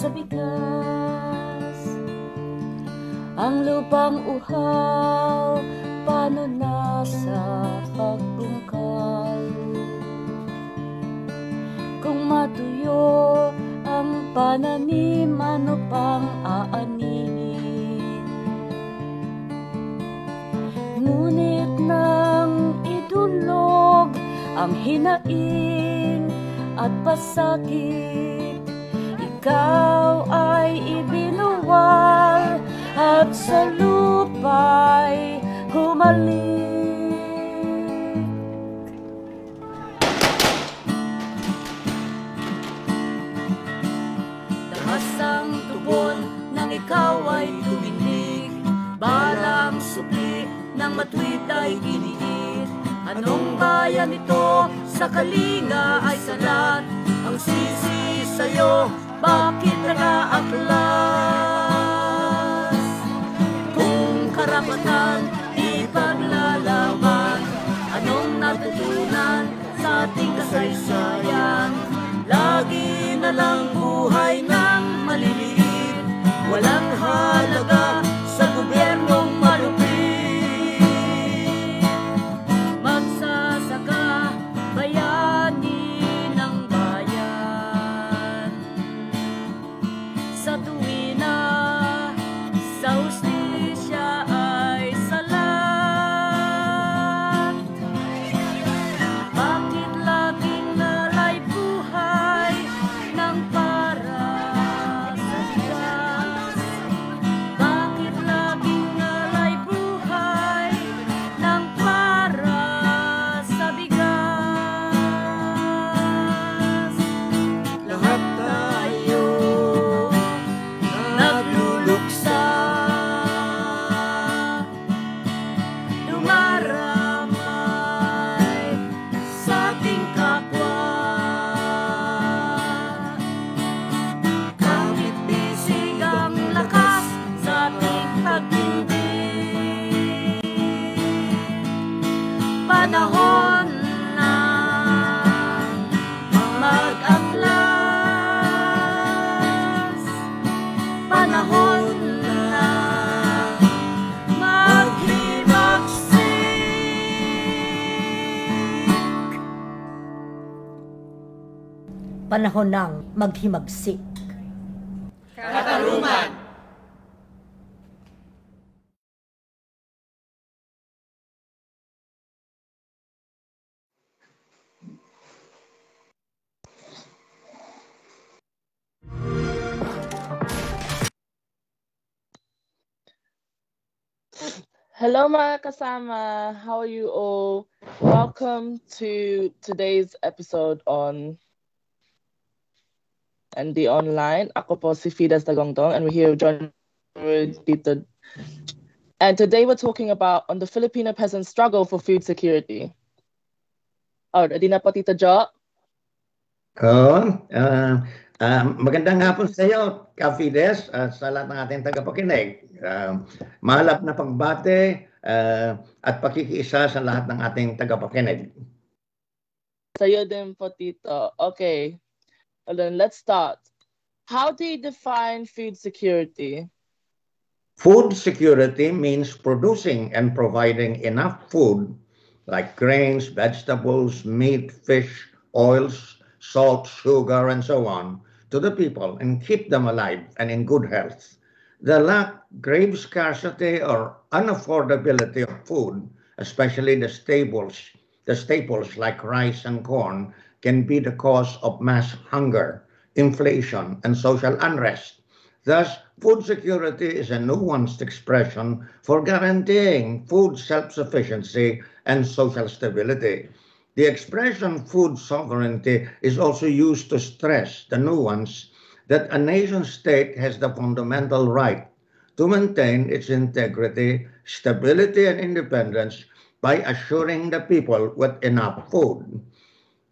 sa bigas. Ang lupang uhaw paano nasa pagbungkal Kung matuyo ang pananim, ano pang aaninin? Ngunit nang idulog ang hinaing at pasakit Ikaw ay ibinuwal at sa lupa'y humalik. Dahas ang tugon nang ikaw ay tuminig Balang supli ng matwid ay giniit. Anong bayan ito? Sa kalinga ay salat Ang sisi sa'yo, bakit nakaaklas? Kung karapatan ipaglalaban Anong natutunan sa ating kasaysayan? Lagi na lang buhay ng maliliit Walang halaga sa gobyernong Panahon ng maghimagsik. Hello mga kasama, how are you all? Welcome to today's episode on ND Online. Ako po si Fides Dagongdong and we're here with Tito. And today we're talking about on the Filipino peasant struggle for food security. Oh, ready na po Tito Jo? Oo. ah, ah, magandang hapon sa iyo, Kafides, at sa lahat ng ating tagapakinig. Uh, mahalap na pagbate ah, at pakikiisa sa lahat ng ating tagapakinig. Sa'yo din po Tito. Okay, well then let's start. How do you define food security? Food security means producing and providing enough food like grains, vegetables, meat, fish, oils, salt, sugar, and so on to the people and keep them alive and in good health. The lack, grave scarcity, or unaffordability of food, especially the staples, the staples like rice and corn, can be the cause of mass hunger, inflation, and social unrest. Thus, food security is a nuanced expression for guaranteeing food self-sufficiency and social stability. The expression food sovereignty is also used to stress the nuance that a nation state has the fundamental right to maintain its integrity, stability, and independence by assuring the people with enough food.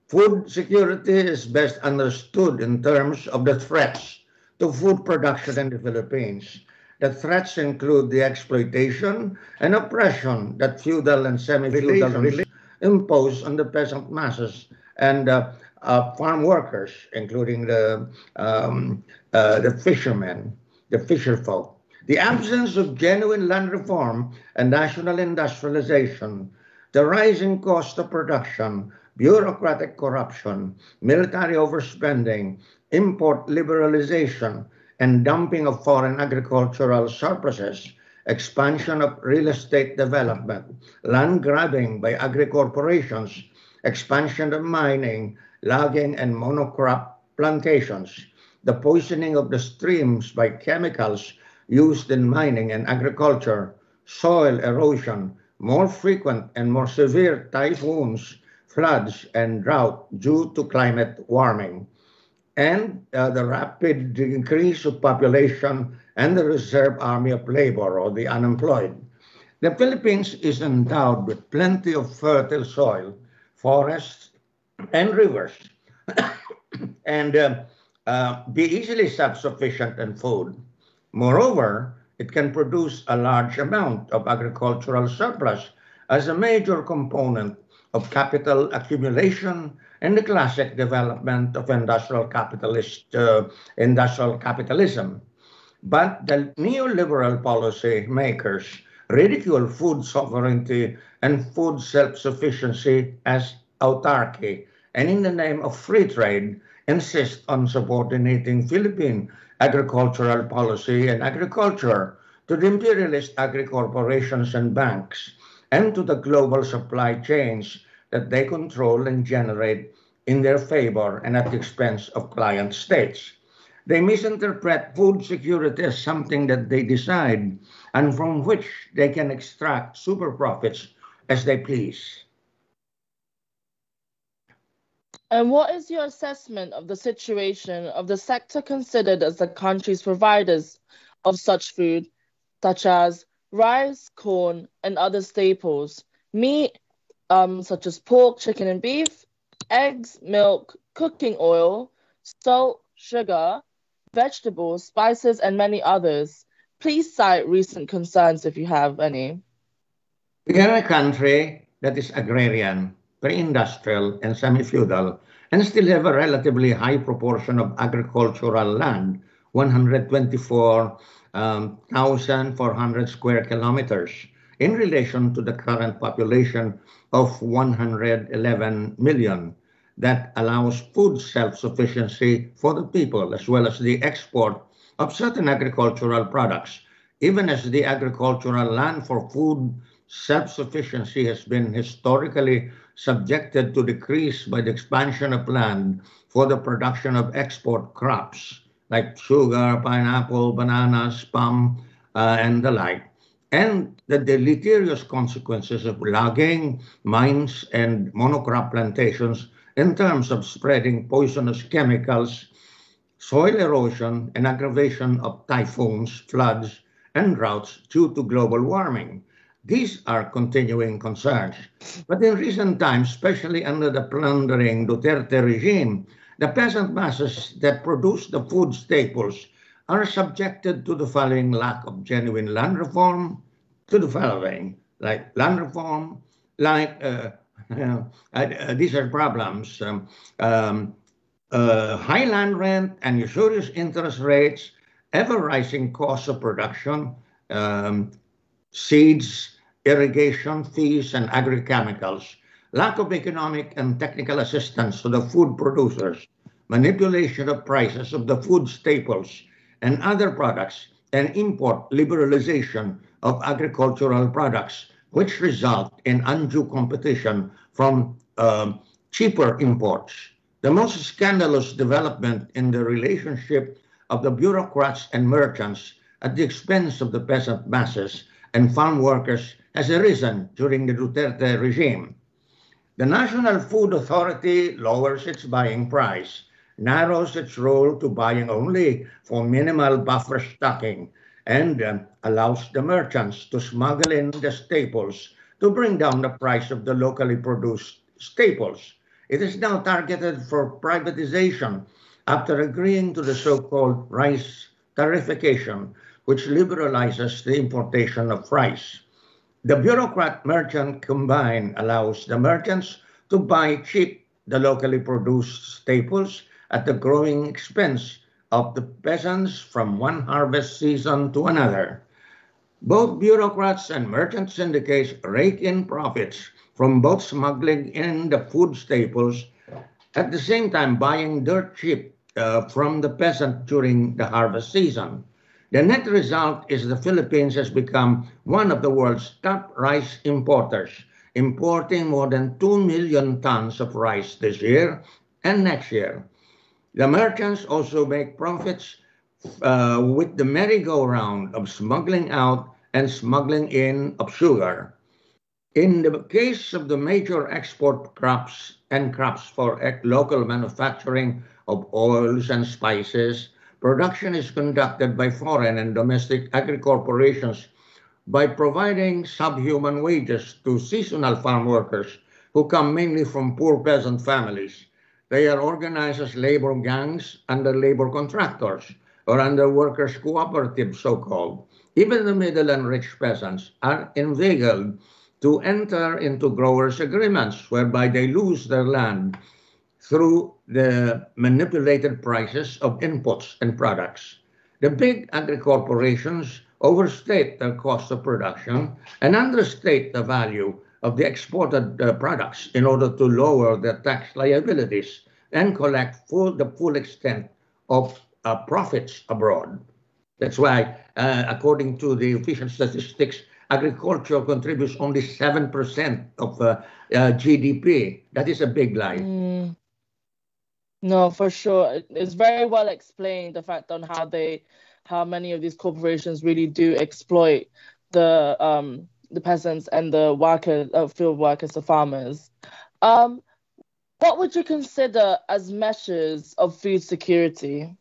Food security is best understood in terms of the threats to food production in the Philippines. The threats include the exploitation and oppression that feudal and semi-feudal impose on the peasant masses and uh, uh, farm workers, including the um, uh, the fishermen, the fisher folk. The absence of genuine land reform and national industrialization, the rising cost of production, bureaucratic corruption, military overspending, import liberalization, and dumping of foreign agricultural surpluses, expansion of real estate development, land grabbing by agri-corporations, expansion of mining, logging, and monocrop plantations, the poisoning of the streams by chemicals used in mining and agriculture, soil erosion, more frequent and more severe typhoons, floods, and drought due to climate warming, and uh, the rapid increase of population and the reserve army of labor or the unemployed. The Philippines is endowed with plenty of fertile soil, forests, and rivers, and uh, uh, be easily self-sufficient in food. Moreover, it can produce a large amount of agricultural surplus as a major component of capital accumulation and the classic development of industrial capitalist uh, industrial capitalism. But the neoliberal policy makers ridicule food sovereignty and food self-sufficiency as autarky, and in the name of free trade, insist on subordinating Philippine agricultural policy and agriculture to the imperialist agri-corporations and banks and to the global supply chains that they control and generate in their favor and at the expense of client states. They misinterpret food security as something that they decide and from which they can extract super profits as they please. And what is your assessment of the situation of the sector considered as the country's providers of such food, such as rice, corn, and other staples, meat, um, such as pork, chicken, and beef, eggs, milk, cooking oil, salt, sugar, vegetables, spices, and many others? Please cite recent concerns if you have any. We are a country that is agrarian pre-industrial and semi-feudal, and still have a relatively high proportion of agricultural land, 124,400 um, square kilometers, in relation to the current population of 111 million. That allows food self-sufficiency for the people as well as the export of certain agricultural products, even as the agricultural land for food self-sufficiency has been historically subjected to decrease by the expansion of land for the production of export crops like sugar, pineapple, bananas, palm, uh, and the like, and the deleterious consequences of logging, mines, and monocrop plantations in terms of spreading poisonous chemicals, soil erosion, and aggravation of typhoons, floods, and droughts due to global warming. These are continuing concerns. But in recent times, especially under the plundering Duterte regime, the peasant masses that produce the food staples are subjected to the following lack of genuine land reform, to the following, like land reform, like uh, uh, uh, these are problems, um, um, uh, high land rent and usurious interest rates, ever rising costs of production, um, seeds, irrigation fees, and agri-chemicals, lack of economic and technical assistance to the food producers, manipulation of prices of the food staples and other products, and import liberalization of agricultural products, which result in undue competition from um, cheaper imports. The most scandalous development in the relationship of the bureaucrats and merchants at the expense of the peasant masses and farm workers has arisen during the Duterte regime. The National Food Authority lowers its buying price, narrows its role to buying only for minimal buffer stocking, and uh, allows the merchants to smuggle in the staples to bring down the price of the locally produced staples. It is now targeted for privatization after agreeing to the so-called rice tariffication, which liberalizes the importation of rice. The bureaucrat merchant combine allows the merchants to buy cheap the locally produced staples at the growing expense of the peasants from one harvest season to another. Both bureaucrats and merchant syndicates rake in profits from both smuggling in the food staples at the same time buying dirt cheap uh, from the peasant during the harvest season. The net result is the Philippines has become one of the world's top rice importers, importing more than 2 million tons of rice this year and next year. The merchants also make profits uh, with the merry-go-round of smuggling out and smuggling in of sugar. In the case of the major export crops and crops for local manufacturing of oils and spices, production is conducted by foreign and domestic agri-corporations by providing subhuman wages to seasonal farm workers who come mainly from poor peasant families. They are organized as labor gangs under labor contractors or under workers' cooperatives, so-called. Even the middle and rich peasants are inveigled to enter into growers' agreements whereby they lose their land through the manipulated prices of inputs and products. The big agri-corporations overstate their cost of production and understate the value of the exported uh, products in order to lower their tax liabilities and collect full, the full extent of uh, profits abroad. That's why, uh, according to the official statistics, agriculture contributes only 7% of uh, uh GDP. That is a big lie. Mm. No, for sure. It's very well explained the fact on how they, how many of these corporations really do exploit the um the peasants and the workers, uh, field workers, the farmers. Um, what would you consider as measures of food security?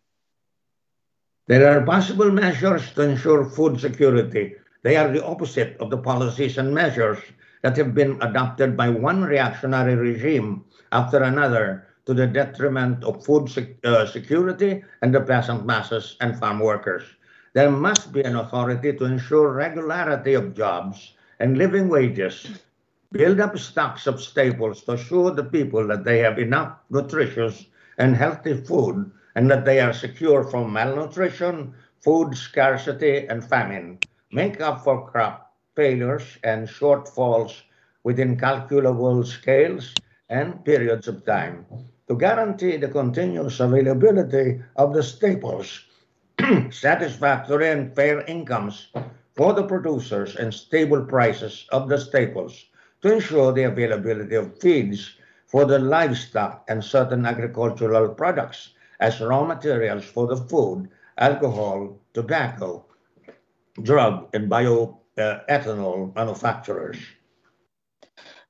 There are possible measures to ensure food security they are the opposite of the policies and measures that have been adopted by one reactionary regime after another to the detriment of food sec uh, security and the peasant masses and farm workers. There must be an authority to ensure regularity of jobs and living wages, build up stocks of staples to assure the people that they have enough nutritious and healthy food and that they are secure from malnutrition, food scarcity, and famine make up for crop failures and shortfalls within calculable scales and periods of time to guarantee the continuous availability of the staples, satisfactory and fair incomes for the producers and stable prices of the staples to ensure the availability of feeds for the livestock and certain agricultural products as raw materials for the food, alcohol, tobacco, drug and bioethanol uh, manufacturers.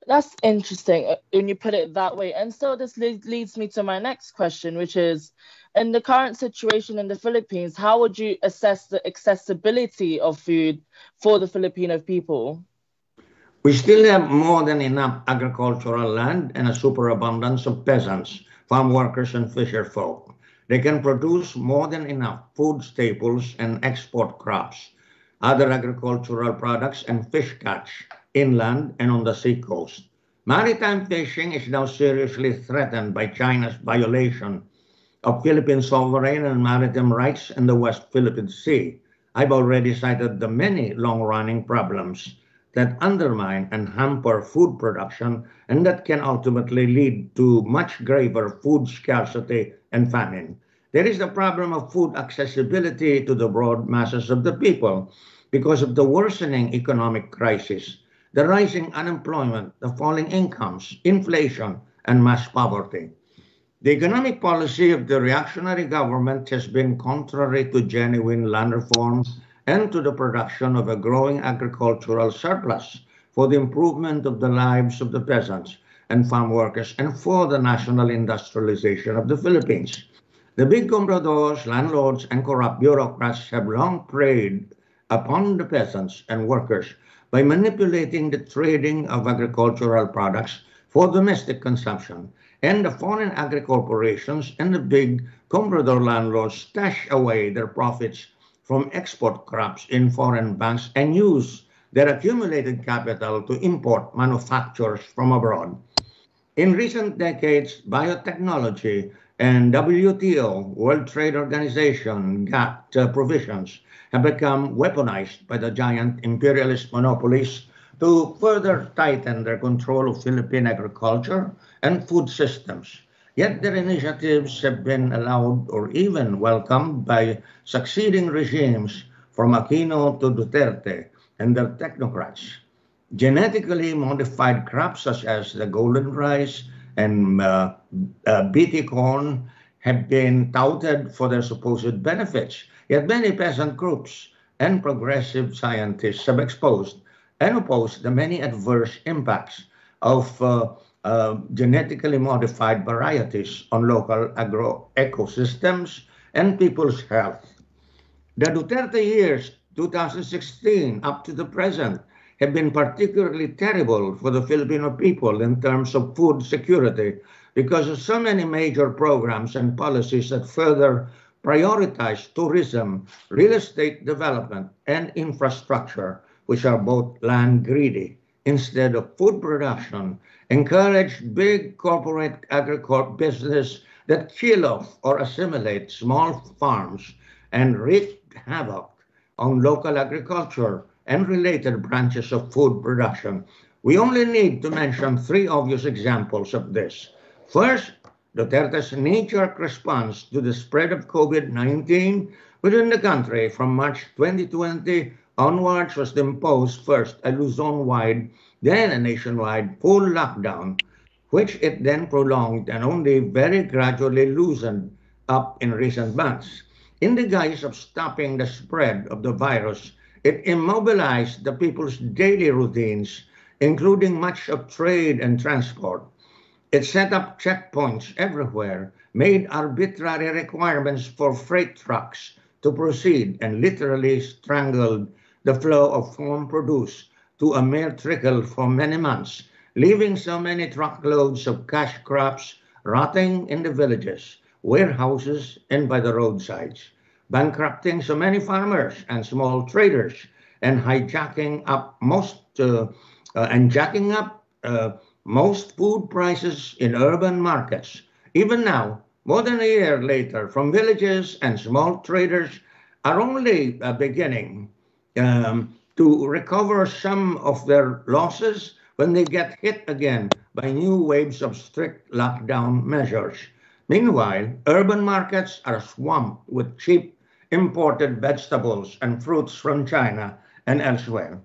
That's interesting uh, when you put it that way. And so this leads me to my next question, which is in the current situation in the Philippines, how would you assess the accessibility of food for the Filipino people? We still have more than enough agricultural land and a superabundance of peasants, farm workers, and fisher folk. They can produce more than enough food staples and export crops other agricultural products, and fish catch inland and on the seacoast. Maritime fishing is now seriously threatened by China's violation of Philippine sovereign and maritime rights in the West Philippine Sea. I've already cited the many long-running problems that undermine and hamper food production and that can ultimately lead to much graver food scarcity and famine. There is the problem of food accessibility to the broad masses of the people because of the worsening economic crisis, the rising unemployment, the falling incomes, inflation, and mass poverty. The economic policy of the reactionary government has been contrary to genuine land reforms and to the production of a growing agricultural surplus for the improvement of the lives of the peasants and farm workers and for the national industrialization of the Philippines. The big compradors, landlords, and corrupt bureaucrats have long preyed upon the peasants and workers by manipulating the trading of agricultural products for domestic consumption. And the foreign agri corporations and the big comprador landlords stash away their profits from export crops in foreign banks and use their accumulated capital to import manufactures from abroad. In recent decades, biotechnology and WTO, World Trade Organization, GATT uh, provisions have become weaponized by the giant imperialist monopolies to further tighten their control of Philippine agriculture and food systems. Yet their initiatives have been allowed or even welcomed by succeeding regimes from Aquino to Duterte and their technocrats. Genetically modified crops such as the golden rice and uh, uh, BT corn have been touted for their supposed benefits. Yet many peasant groups and progressive scientists have exposed and opposed the many adverse impacts of uh, uh, genetically modified varieties on local agro ecosystems and people's health. The Duterte years, 2016 up to the present, have been particularly terrible for the Filipino people in terms of food security because of so many major programs and policies that further prioritize tourism, real estate development, and infrastructure, which are both land greedy, instead of food production, encourage big corporate agriculture business that kill off or assimilate small farms and wreak havoc on local agriculture and related branches of food production. We only need to mention three obvious examples of this. First, Duterte's knee-jerk response to the spread of COVID-19 within the country from March 2020 onwards was to impose first a Luzon-wide, then a nationwide full lockdown, which it then prolonged and only very gradually loosened up in recent months. In the guise of stopping the spread of the virus, it immobilized the people's daily routines, including much of trade and transport. It set up checkpoints everywhere, made arbitrary requirements for freight trucks to proceed, and literally strangled the flow of farm produce to a mere trickle for many months, leaving so many truckloads of cash crops rotting in the villages, warehouses, and by the roadsides bankrupting so many farmers and small traders and hijacking up most uh, uh, and jacking up uh, most food prices in urban markets. Even now, more than a year later, from villages and small traders are only uh, beginning um, to recover some of their losses when they get hit again by new waves of strict lockdown measures. Meanwhile, urban markets are swamped with cheap imported vegetables and fruits from China and elsewhere.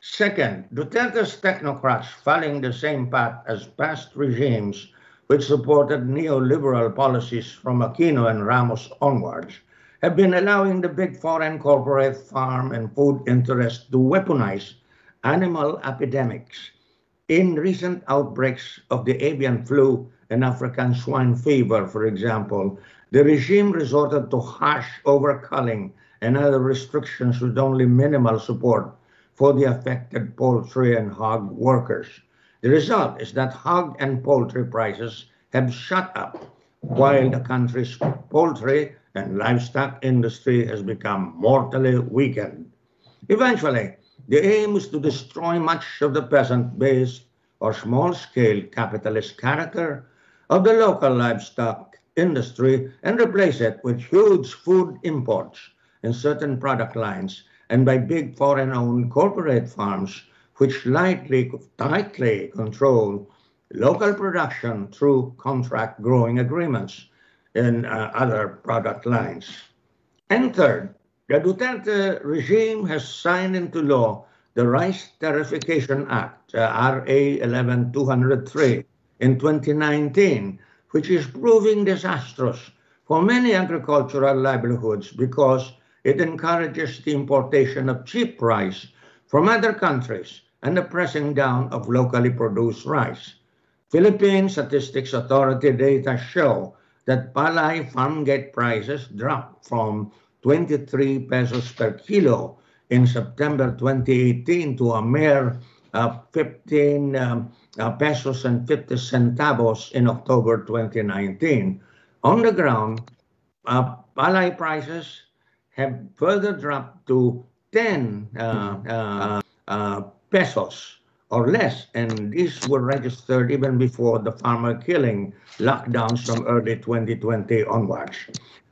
Second, Duterte's technocrats following the same path as past regimes which supported neoliberal policies from Aquino and Ramos onwards have been allowing the big foreign corporate farm and food interests to weaponize animal epidemics. In recent outbreaks of the avian flu and African swine fever, for example, the regime resorted to harsh overculling and other restrictions with only minimal support for the affected poultry and hog workers. The result is that hog and poultry prices have shot up, while the country's poultry and livestock industry has become mortally weakened. Eventually, the aim is to destroy much of the peasant based or small scale capitalist character of the local livestock industry and replace it with huge food imports in certain product lines and by big foreign-owned corporate farms which lightly, tightly control local production through contract growing agreements in uh, other product lines. And third, the Duterte regime has signed into law the Rice Tariffication Act, uh, RA 11203, in 2019, which is proving disastrous for many agricultural livelihoods because it encourages the importation of cheap rice from other countries and the pressing down of locally produced rice. Philippine Statistics Authority data show that palay farm gate prices dropped from 23 pesos per kilo in September 2018 to a mere uh, 15 um, pesos and 50 centavos in October 2019. On the ground, uh, prices have further dropped to 10 uh, uh, uh, pesos or less, and these were registered even before the farmer killing lockdowns from early 2020 onwards.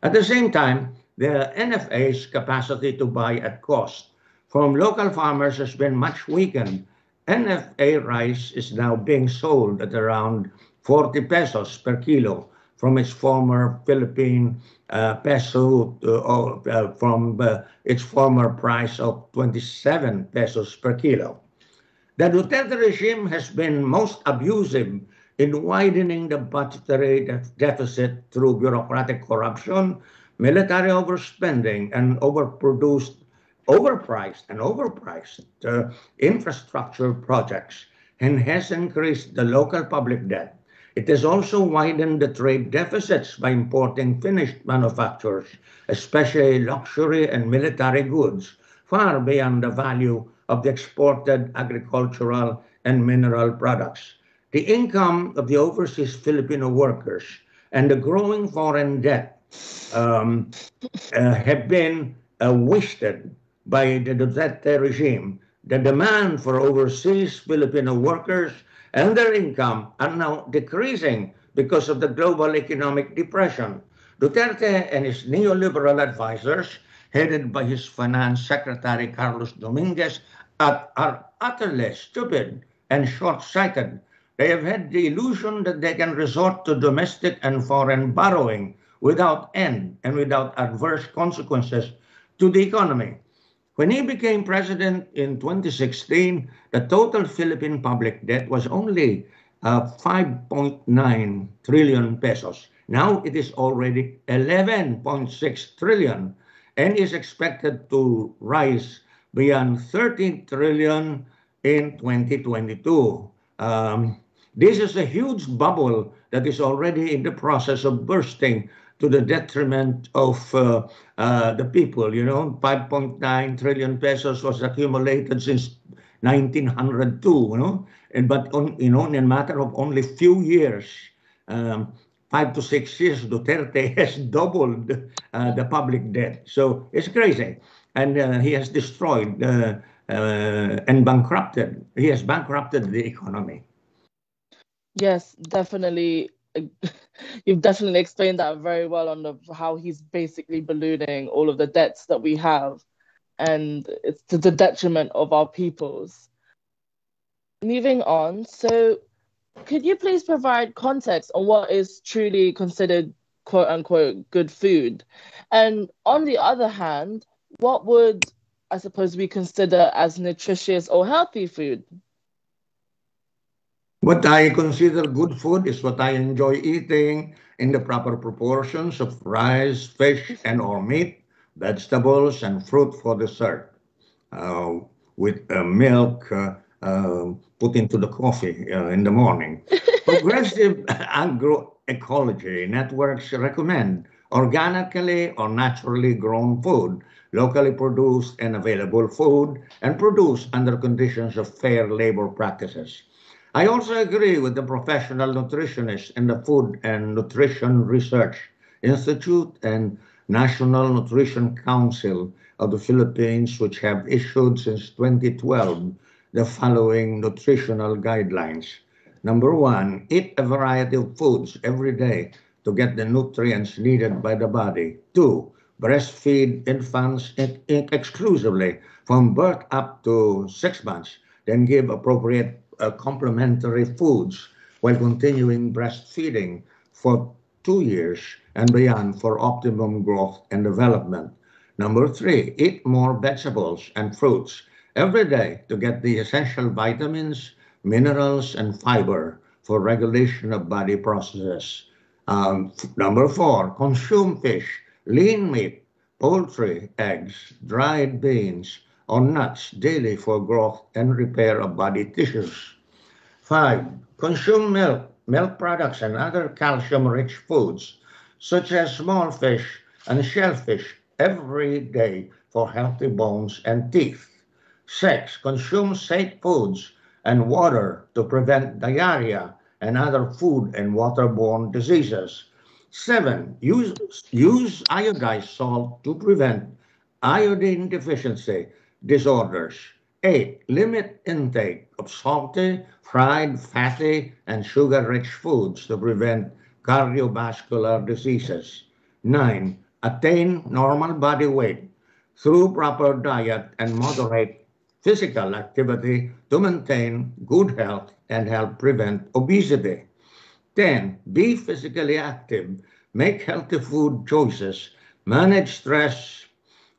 At the same time, the NFA's capacity to buy at cost from local farmers has been much weakened. NFA rice is now being sold at around 40 pesos per kilo from its former Philippine uh, peso uh, uh, from uh, its former price of 27 pesos per kilo. The Duterte regime has been most abusive in widening the budgetary deficit through bureaucratic corruption, military overspending, and overproduced, overpriced, and overpriced uh, infrastructure projects, and has increased the local public debt it has also widened the trade deficits by importing finished manufactures, especially luxury and military goods, far beyond the value of the exported agricultural and mineral products. The income of the overseas Filipino workers and the growing foreign debt um, uh, have been uh, wasted by the Duterte regime. The demand for overseas Filipino workers and their income are now decreasing because of the global economic depression. Duterte and his neoliberal advisors, headed by his finance secretary Carlos Dominguez, are utterly stupid and short-sighted. They have had the illusion that they can resort to domestic and foreign borrowing without end and without adverse consequences to the economy. When he became president in 2016, the total Philippine public debt was only uh, 5.9 trillion pesos. Now it is already 11.6 trillion and is expected to rise beyond 13 trillion in 2022. Um, this is a huge bubble that is already in the process of bursting to the detriment of uh, uh, the people. You know, 5.9 trillion pesos was accumulated since 1902. You know, and but on, you know, in a matter of only few years, um, five to six years, Duterte has doubled uh, the public debt. So it's crazy, and uh, he has destroyed uh, uh, and bankrupted. He has bankrupted the economy. Yes, definitely you've definitely explained that very well on the how he's basically ballooning all of the debts that we have and it's to the detriment of our peoples. Moving on so could you please provide context on what is truly considered quote unquote good food? And on the other hand what would i suppose we consider as nutritious or healthy food what I consider good food is what I enjoy eating in the proper proportions of rice, fish, and or meat, vegetables, and fruit for dessert, uh, with uh, milk uh, uh put into the coffee uh, in the morning. Progressive agroecology networks recommend organically or naturally grown food, locally produced and available food, and produced under conditions of fair labor practices. I also agree with the professional nutritionists in the Food and Nutrition Research Institute and National Nutrition Council of the Philippines, which have issued since 2012 the following nutritional guidelines. Number one, eat a variety of foods every day to get the nutrients needed by the body. Two, breastfeed infants exclusively from birth up to six months, then give appropriate uh, complementary foods while continuing breastfeeding for two years and beyond for optimum growth and development. Number three, eat more vegetables and fruits every day to get the essential vitamins, minerals, and fiber for regulation of body processes. Um, number four, consume fish, lean meat, poultry, eggs, dried beans, or nuts daily for growth and repair of body tissues. Five, consume milk, milk products, and other calcium-rich foods, such as small fish and shellfish, every day for healthy bones and teeth. Six, consume safe foods and water to prevent diarrhea and other food and waterborne diseases. Seven, use, use iodized salt to prevent iodine deficiency disorders. Eight, limit intake of salty, fried, fatty, and sugar-rich foods to prevent cardiovascular diseases. Nine, attain normal body weight through proper diet and moderate physical activity to maintain good health and help prevent obesity. 10. Be physically active, make healthy food choices, manage stress,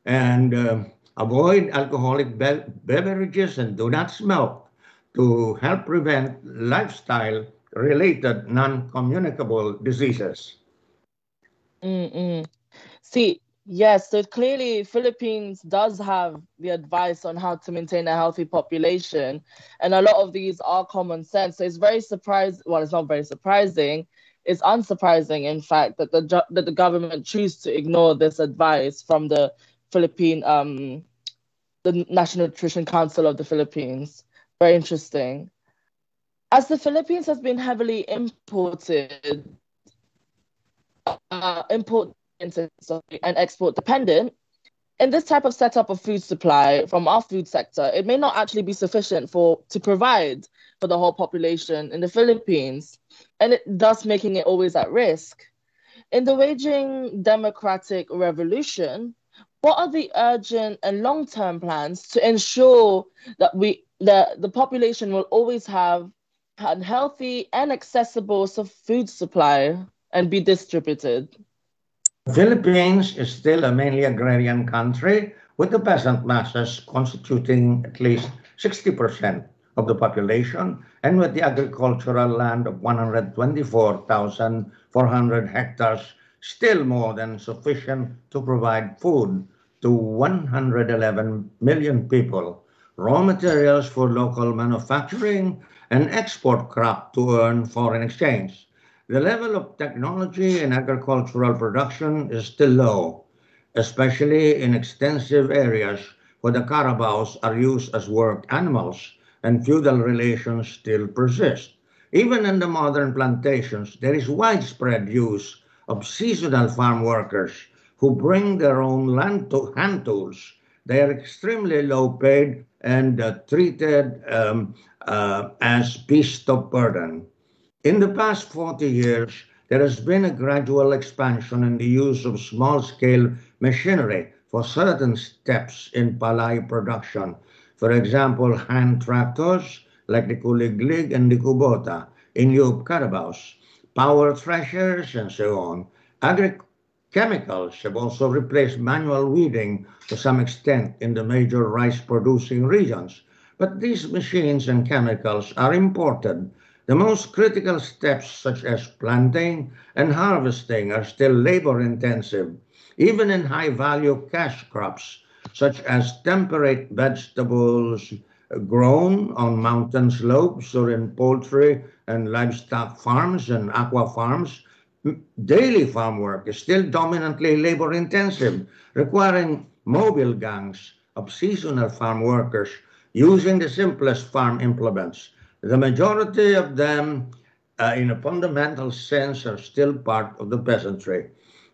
and uh, avoid alcoholic be- beverages and do not smoke to help prevent lifestyle related non communicable diseases. Mm-mm. See, yes, so clearly Philippines does have the advice on how to maintain a healthy population, and a lot of these are common sense. So it's very surprising. Well, it's not very surprising. It's unsurprising, in fact, that the that the government choose to ignore this advice from the Philippine um the National Nutrition Council of the Philippines. Very interesting. As the Philippines has been heavily imported, uh, import and export dependent, in this type of setup of food supply from our food sector, it may not actually be sufficient for to provide for the whole population in the Philippines, and it thus making it always at risk. In the waging democratic revolution, what are the urgent and long-term plans to ensure that we the, the population will always have a healthy and accessible food supply and be distributed? Philippines is still a mainly agrarian country, with the peasant masses constituting at least 60% of the population, and with the agricultural land of 124,400 hectares still more than sufficient to provide food to 111 million people, raw materials for local manufacturing, and export crop to earn foreign exchange. The level of technology in agricultural production is still low, especially in extensive areas where the carabaos are used as work animals and feudal relations still persist. Even in the modern plantations, there is widespread use of seasonal farm workers who bring their own land to hand tools. They are extremely low paid and uh, treated um, uh, as beasts of burden. In the past 40 years, there has been a gradual expansion in the use of small-scale machinery for certain steps in palay production. For example, hand tractors like the Kuliglig and the Kubota in lieu of power threshers, and so on. Agri-chemicals have also replaced manual weeding to some extent in the major rice-producing regions. But these machines and chemicals are imported the most critical steps, such as planting and harvesting, are still labor intensive, even in high value cash crops, such as temperate vegetables grown on mountain slopes or in poultry and livestock farms and aqua farms. Daily farm work is still dominantly labor intensive, requiring mobile gangs of seasonal farm workers using the simplest farm implements the majority of them, uh, in a fundamental sense, are still part of the peasantry,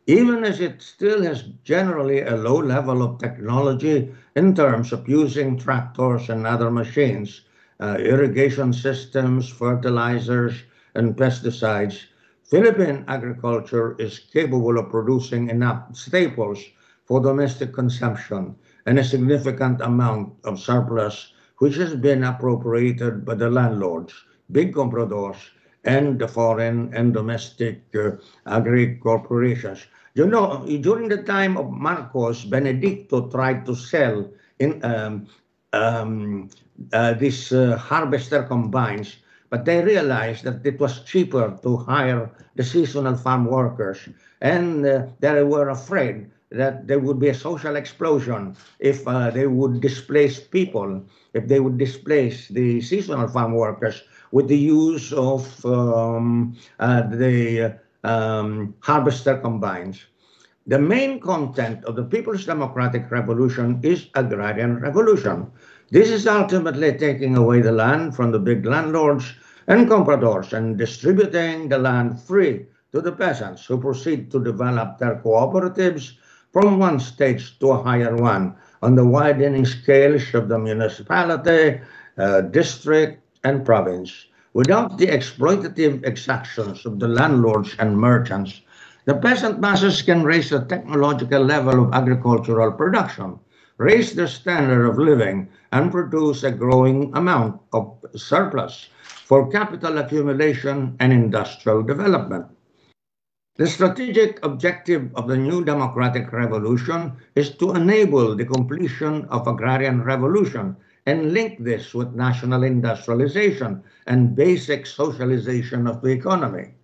even as it still has generally a low level of technology in terms of using tractors and other machines, uh, irrigation systems, fertilizers, and pesticides. Philippine agriculture is capable of producing enough staples for domestic consumption and a significant amount of surplus which has been appropriated by the landlords, big compradors, and the foreign and domestic uh, agri corporations. You know, during the time of Marcos, Benedicto tried to sell in um, um, uh, these uh, harvester combines, but they realized that it was cheaper to hire the seasonal farm workers, and uh, they were afraid that there would be a social explosion if uh, they would displace people, if they would displace the seasonal farm workers with the use of um, uh, the um, harvester combines. The main content of the People's Democratic Revolution is agrarian revolution. This is ultimately taking away the land from the big landlords and compradors and distributing the land free to the peasants who proceed to develop their cooperatives from one stage to a higher one on the widening scales of the municipality, uh, district, and province. Without the exploitative exactions of the landlords and merchants, the peasant masses can raise the technological level of agricultural production, raise the standard of living, and produce a growing amount of surplus for capital accumulation and industrial development. The strategic objective of the new democratic revolution is to enable the completion of agrarian revolution and link this with national industrialization and basic socialization of the economy.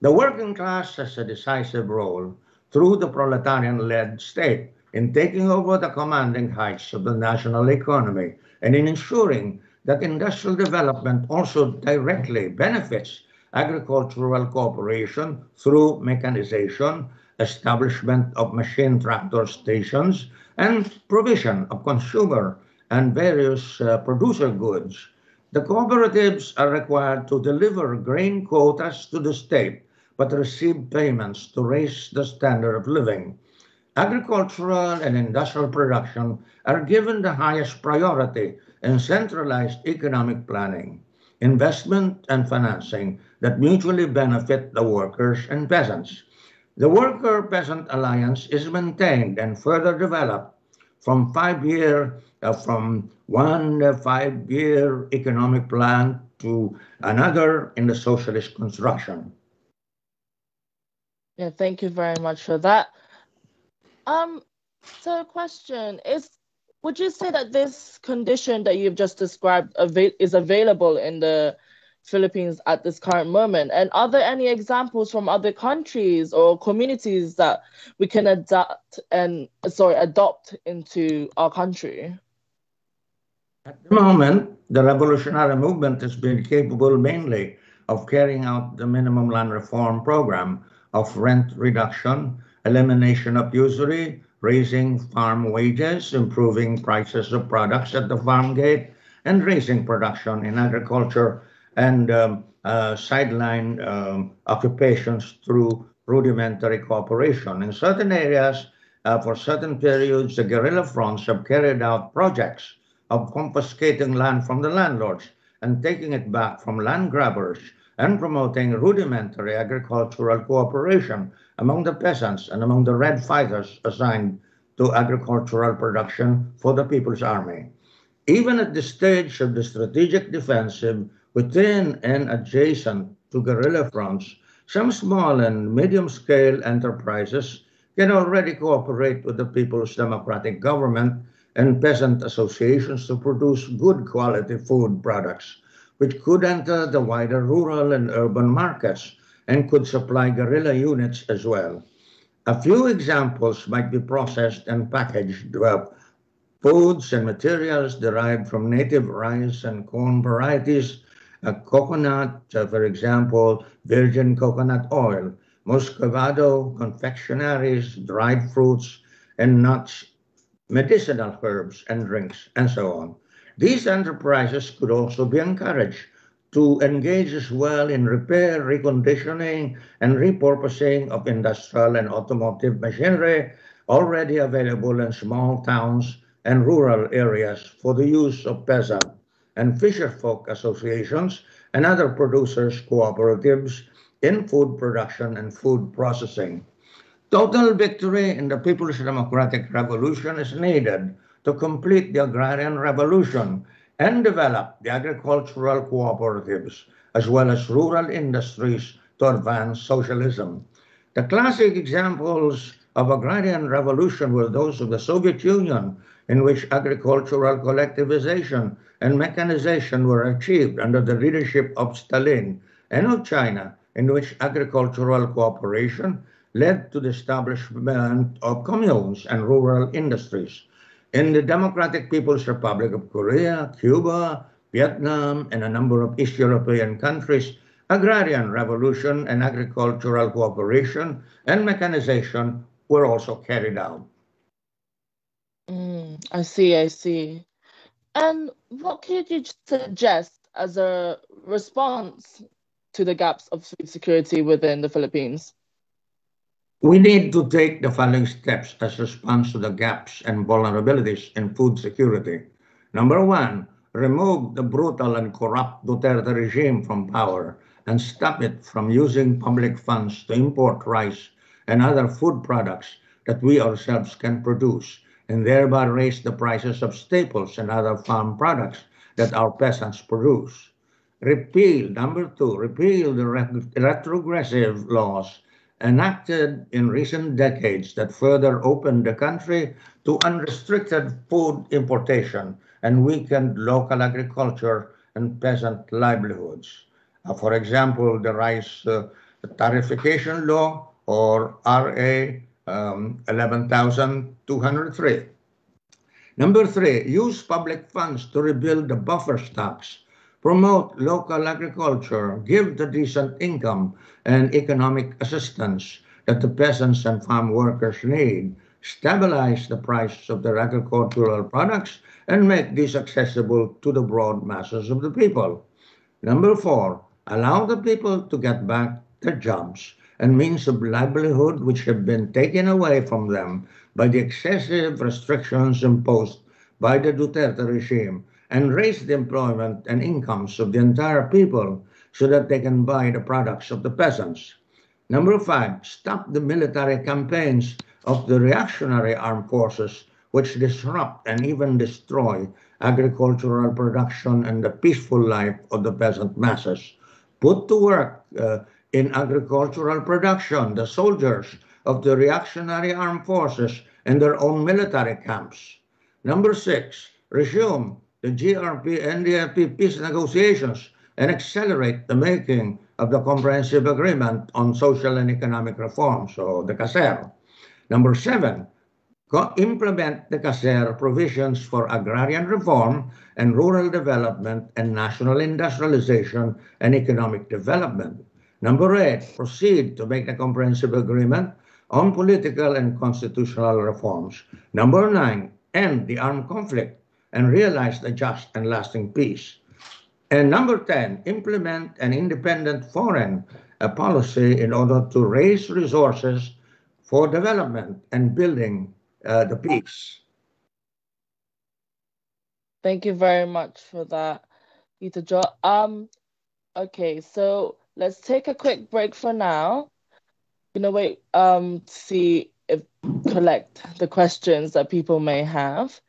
The working class has a decisive role through the proletarian-led state in taking over the commanding heights of the national economy and in ensuring that industrial development also directly benefits agricultural cooperation through mechanization, establishment of machine tractor stations, and provision of consumer and various uh, producer goods. The cooperatives are required to deliver grain quotas to the state but receive payments to raise the standard of living. Agricultural and industrial production are given the highest priority in centralized economic planning, investment, and financing that mutually benefit the workers and peasants. The Worker Peasant Alliance is maintained and further developed from five year uh, from one uh, five year economic plan to another in the socialist construction. Yeah, thank you very much for that. Um, so question is, would you say that this condition that you've just described av- is available in the Philippines at this current moment? And are there any examples from other countries or communities that we can adapt and sorry adopt into our country? At the moment, the revolutionary movement has been capable mainly of carrying out the minimum land reform program of rent reduction, elimination of usury, raising farm wages, improving prices of products at the farm gate, and raising production in agriculture and um, uh, sideline um, occupations through rudimentary cooperation. In certain areas, uh, for certain periods, the guerrilla fronts have carried out projects of confiscating land from the landlords and taking it back from land grabbers and promoting rudimentary agricultural cooperation among the peasants and among the red fighters assigned to agricultural production for the People's Army. Even at the stage of the strategic defensive within and adjacent to guerrilla fronts, some small and medium-scale enterprises can already cooperate with the People's Democratic Government and peasant associations to produce good quality food products which could enter the wider rural and urban markets and could supply guerrilla units as well. A few examples might be processed and packaged with foods and materials derived from native rice and corn varieties, a coconut, uh, for example, virgin coconut oil, muscovado, confectionaries, dried fruits, and nuts, medicinal herbs and drinks, and so on. These enterprises could also be encouraged to engage as well in repair, reconditioning, and repurposing of industrial and automotive machinery already available in small towns and rural areas for the use of peasant and fisherfolk associations and other producers' cooperatives in food production and food processing. Total victory in the People's Democratic Revolution is needed to complete the agrarian revolution and develop the agricultural cooperatives as well as rural industries to advance socialism. The classic examples of agrarian revolution were those of the Soviet Union, in which agricultural collectivization and mechanization were achieved under the leadership of Stalin and of China, in which agricultural cooperation led to the establishment of communes and rural industries. In the Democratic People's Republic of Korea, Cuba, Vietnam, and a number of East European countries, agrarian revolution and agricultural cooperation and mechanization were also carried out. Mm, I see, I see. And what could you suggest as a response to the gaps of food security within the Philippines? We need to take the following steps as response to the gaps and vulnerabilities in food security. Number one, remove the brutal and corrupt Duterte regime from power and stop it from using public funds to import rice and other food products that we ourselves can produce and thereby raise the prices of staples and other farm products that our peasants produce. Repeal, number two, repeal the retrogressive laws enacted in recent decades that further opened the country to unrestricted food importation and weakened local agriculture and peasant livelihoods. Uh, for example, the rice uh, tariffication law or RA um, 11,203. Number three, use public funds to rebuild the buffer stocks, promote local agriculture, give the decent income and economic assistance that the peasants and farm workers need, stabilize the price of their agricultural products, and make these accessible to the broad masses of the people. Number four, allow the people to get back their jobs and means of livelihood which have been taken away from them by the excessive restrictions imposed by the Duterte regime and raise the employment and incomes of the entire people so that they can buy the products of the peasants. Number five, stop the military campaigns of the reactionary armed forces which disrupt and even destroy agricultural production and the peaceful life of the peasant masses put to work uh, in agricultural production the soldiers of the reactionary armed forces in their own military camps. Number six, resume the GRP NDFP peace negotiations and accelerate the making of the Comprehensive Agreement on Social and Economic Reforms, or the CASER. Number seven, implement the CASER provisions for agrarian reform and rural development and national industrialization and economic development. Number eight, proceed to make the comprehensive agreement on political and constitutional reforms. Number nine, end the armed conflict and realize the just and lasting peace. And number 10, implement an independent foreign uh, policy in order to raise resources for development and building uh, the peace. Thank you very much for that, Itajo. Um, okay, so let's take a quick break for now. You know, wait, um, see if collect the questions that people may have.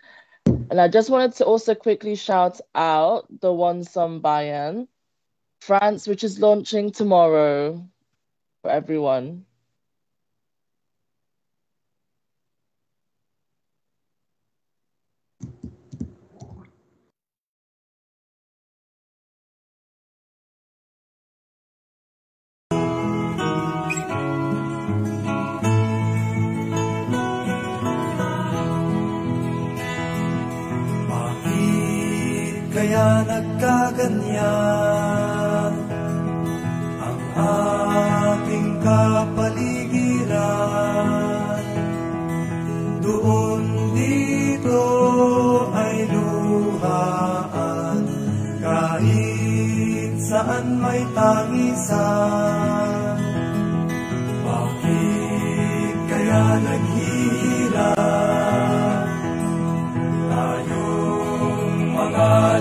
And I just wanted to also quickly shout out the Wonsum Bayan, France, which is launching tomorrow for everyone. Kaya nagkaganyan. Ang ating kapaligiran doon dito ay luhaan. Kahit saan may tangisan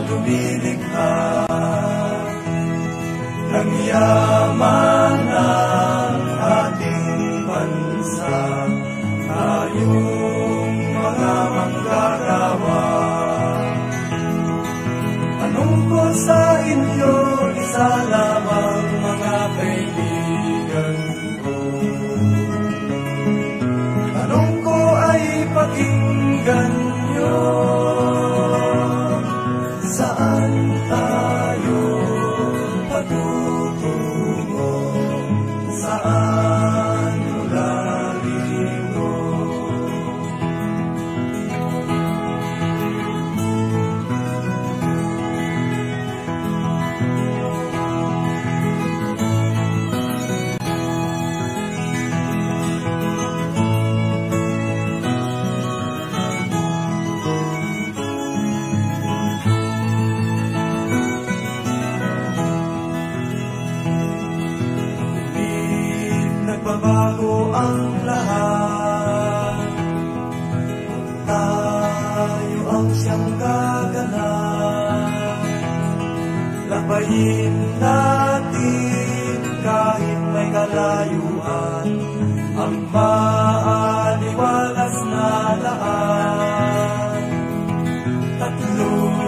lumilikha ng yaman Labayin natin kahit may kalayuan Ang maaliwalas na daan Tatlong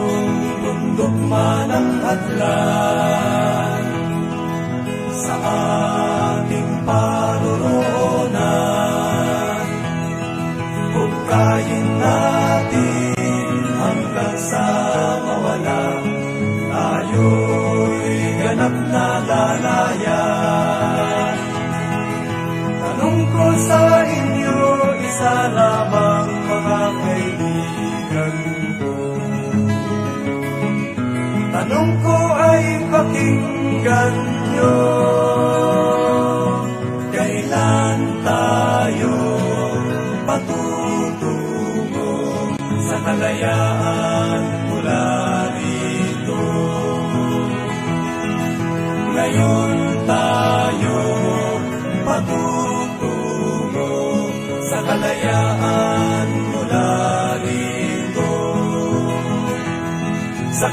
bundok man ang hadlan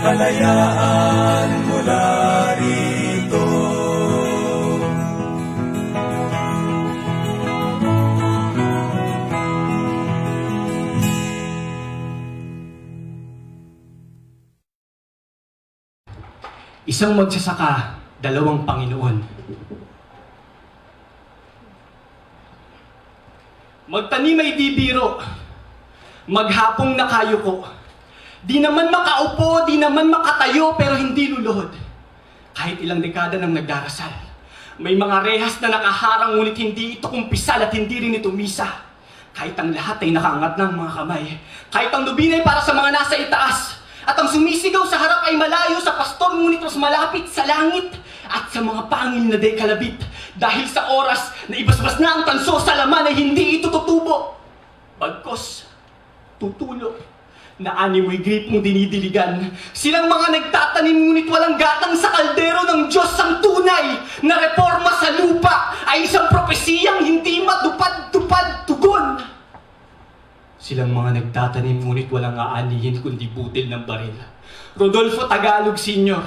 kalayaan mula rito. Isang magsasaka, dalawang Panginoon. Magtanim ay di biro. Maghapong nakayo ko. Di naman makaupo, di naman makatayo, pero hindi luluhod. Kahit ilang dekada nang nagdarasal. May mga rehas na nakaharang ngunit hindi ito kumpisal at hindi rin ito misa. Kahit ang lahat ay nakaangat ng mga kamay. Kahit ang lubin ay para sa mga nasa itaas. At ang sumisigaw sa harap ay malayo sa pastor ngunit mas malapit sa langit at sa mga pangil na dekalabit. Dahil sa oras na ibasbas na ang tanso sa laman ay hindi ito tutubo. Bagkos, tutulo na animoy gripong dinidiligan. Silang mga nagtatanim ngunit walang gatang sa kaldero ng Diyos ang tunay na reforma sa lupa ay isang propesiyang hindi matupad-tupad tugon. Silang mga nagtatanim ngunit walang aanihin kundi butil ng baril. Rodolfo Tagalog Sr.,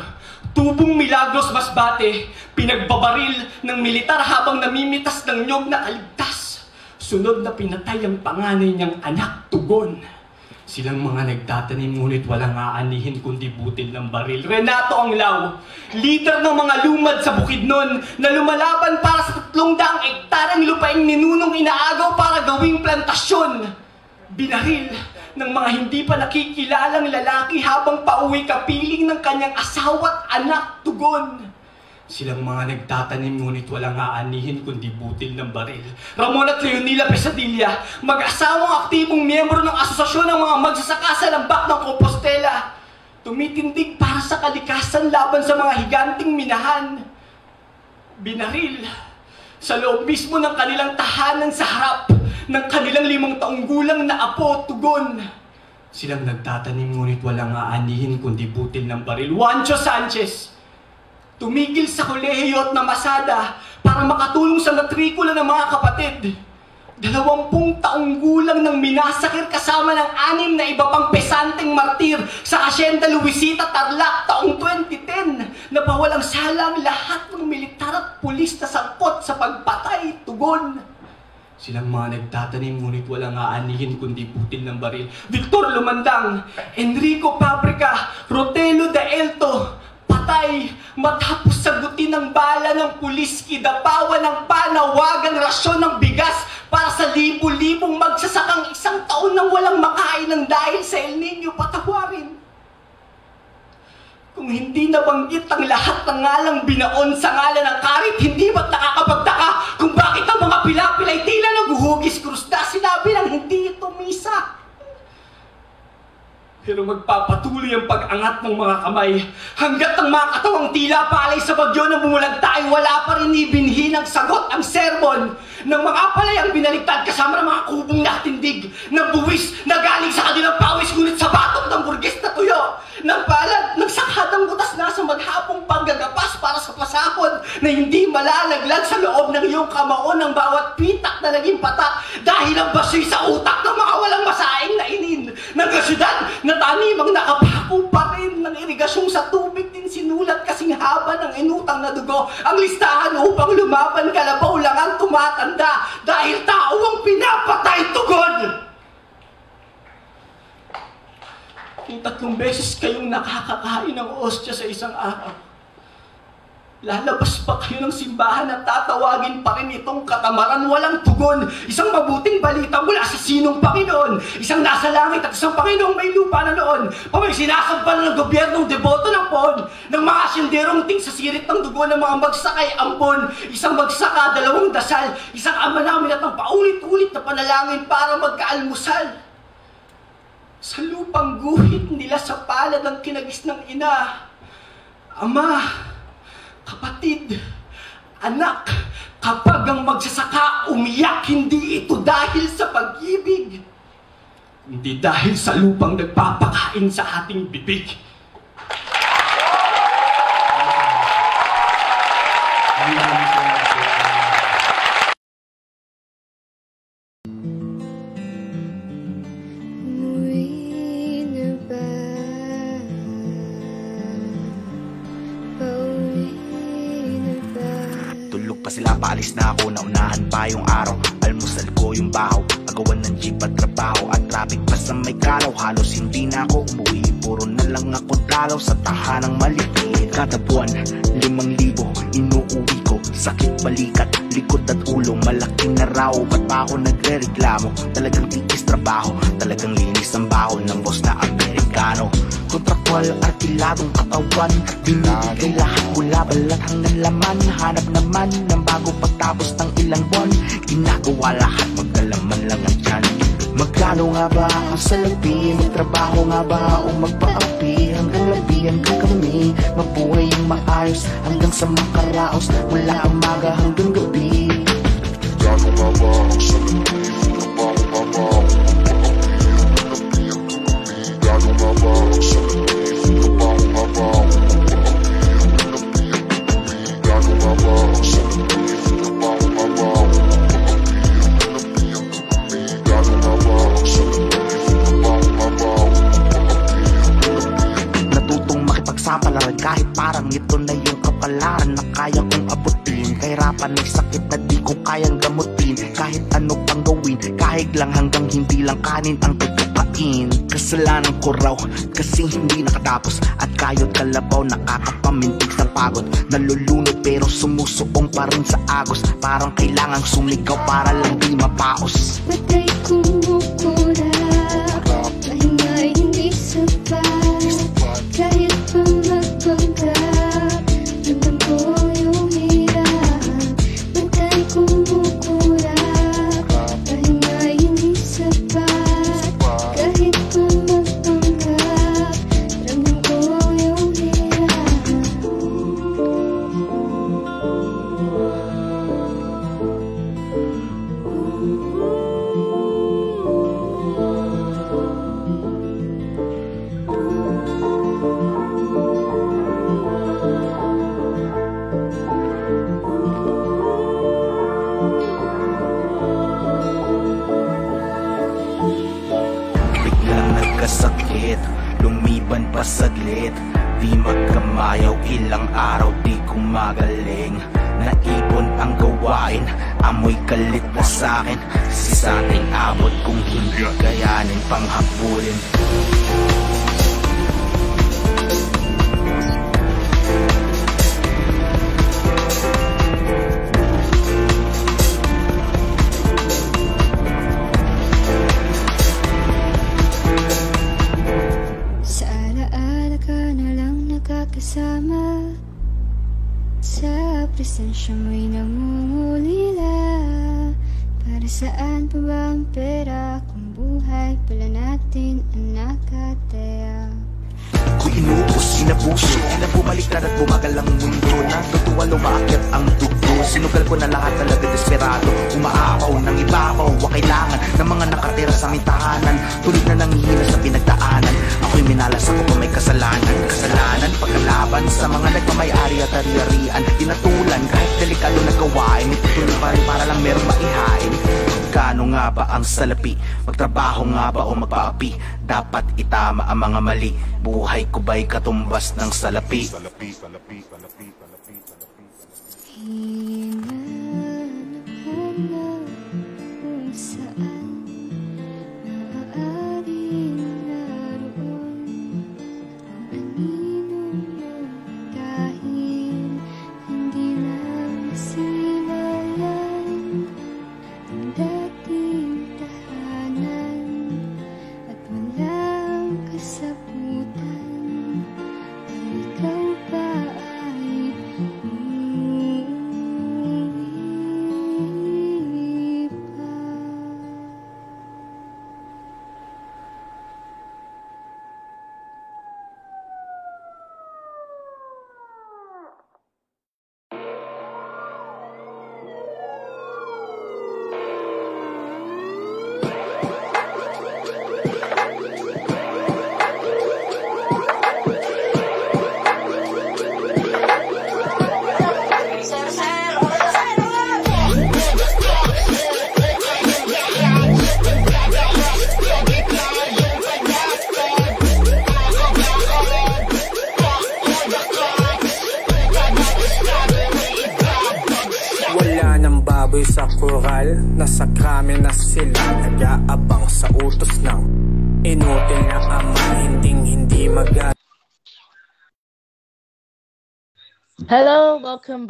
tubong Milagros Masbate, pinagbabaril ng militar habang namimitas ng nyog na kaligtas. Sunod na pinatay ang panganay niyang anak, Tugon. Silang mga nagtatanim ngunit walang aanihin kundi butil ng baril. Renato Anglao, leader ng mga lumad sa Bukidnon na lumalaban para sa tatlong daang ektarang lupaing ninunong inaagaw para gawing plantasyon. Binaril ng mga hindi pa nakikilalang lalaki habang pauwi kapiling ng kanyang asawa at anak tugon. Silang mga nagtatanim ngunit walang aanihin kundi butil ng baril. Ramon at Leonila Pesadilla, mag-asawang aktibong miyembro ng asosasyon ng mga magsasaka sa lambak ng Compostela. Tumitindig para sa kalikasan laban sa mga higanting minahan. Binaril sa loob mismo ng kanilang tahanan sa harap ng kanilang limang taong gulang na apo tugon. Silang nagtatanim ngunit walang aanihin kundi butil ng baril. Juancho Sanchez, tumigil sa kolehiyo at namasada para makatulong sa matrikula ng mga kapatid. Dalawampung taong gulang nang minasakir kasama ng anim na iba pang pesanteng martir sa Hacienda Luisita Tarlac taong 2010 na pawalang salang lahat ng militar at pulis na sangkot sa pagpatay tugon. Silang mga nagtatanim ngunit walang aanihin kundi butil ng baril. Victor Lumandang, Enrico Paprika, Rotelo de Elto, patay matapos sagutin ng bala ng pulis kidapawan ng panawagang rasyon ng bigas para sa libo-libong magsasakang isang taon nang walang makain ng dahil sa El Nino patawarin. Kung hindi nabanggit ang lahat ng ngalang binaon sa ngalan ng karit, hindi ba't nakakapagtaka kung bakit ang mga pilapil ay tila naguhugis krusda sinabi ng hindi ito misa. Pero magpapatuloy ang pag-angat ng mga kamay. Hanggat ang mga katawang tila palay sa bagyo na bumulagta ay wala pa rin ibinhi ng sagot ang sermon ng mga palayang binaligtad kasama ng mga kubong natindig ng buwis na galing sa kanilang pawis ngunit sa batok ng burgis na tuyo sakha ng ang butas nasa maghapong panggagapas para sa pasahod na hindi malalaglag sa loob ng iyong kamao ng bawat pitak na naging patak dahil ang basoy sa utak ng mga walang masaing na inin ng kasyudad na tanimang nakapako pa rin ng irigasyong sa tubig din sinulat kasing haba ng inutang na dugo ang listahan upang lumaban kalabaw lang ang tumatanda dahil tao ang pinapatay tugod. Kung tatlong beses kayong nakakakain ng ostya sa isang araw, lalabas pa kayo ng simbahan at tatawagin pa rin itong katamaran walang tugon. Isang mabuting balita mula sa sinong Panginoon. Isang nasa langit at isang Panginoong may lupa na noon. Pa may sinasampan ng gobyernong deboto ng pon, ng mga asinderong ting sa sirit ng dugo ng mga magsakay ampon. Isang magsaka, dalawang dasal. Isang ama namin at ang paulit-ulit na panalangin para magkaalmusal. Sa lupang guhit nila sa palad ang kinagis ng ina. Ama, kapatid, anak, kapag ang magsasaka umiyak, hindi ito dahil sa pag-ibig. Hindi dahil sa lupang nagpapakain sa ating bibig. Paalis na ako Naunahan pa yung araw. Almusal ko yung bahaw Agawan ng jeep at trabaho. At traffic pa sa may kalaw Halos hindi na ako umuwi. Puro na lang ako dalaw Sa tahanang malipit. Kada buwan, limang libo Inuuwi ko. Sakit balikat, likod at ulo Malaking na raw. Ba't pa ako nagre-reklamo? Talagang tigis trabaho Talagang linis ang baho Ng boss na Amerikano. Kontraktual, artiladong katawan. Binibigay lahat mula balat hanggang laman. Hanap naman ng bago pagtapos ng ilang buwan. Ginagawa lahat, magkalaman lang ang tiyan. Magkano nga ba ang salapi? Magtrabaho nga ba o magpaapi? Hanggang labi, hanggang kami. Mabuhay yung maayos. Hanggang sa makaraos. Mula umaga hanggang gabi. Magkano nga ba ang salapi? Ito na yung kapalaran na kaya kong abutin. Kahirapan ay sakit na di ko kayang gamutin. Kahit ano pang gawin, kahit lang hanggang hindi lang kanin ang pagkapain. Kasalanan ko raw kasi hindi nakatapos. At kayot kalabaw nakakapamintig sa pagod. Nalulunod pero sumusuong pa rin sa agos. Parang kailangang sumigaw para lang di mapaos. Matay kumukulap panghabulin pagkalaban Sa mga nagmamayari at ari-arian Pinatulan kahit delikado na gawain Itutuloy pa rin para lang merong maihain Kano nga ba ang salapi? Magtrabaho nga ba o magpaapi? Dapat itama ang mga mali Buhay ko ba'y katumbas ng salapi? Salapi, salapi, salapi, salapi, salapi Hinahanap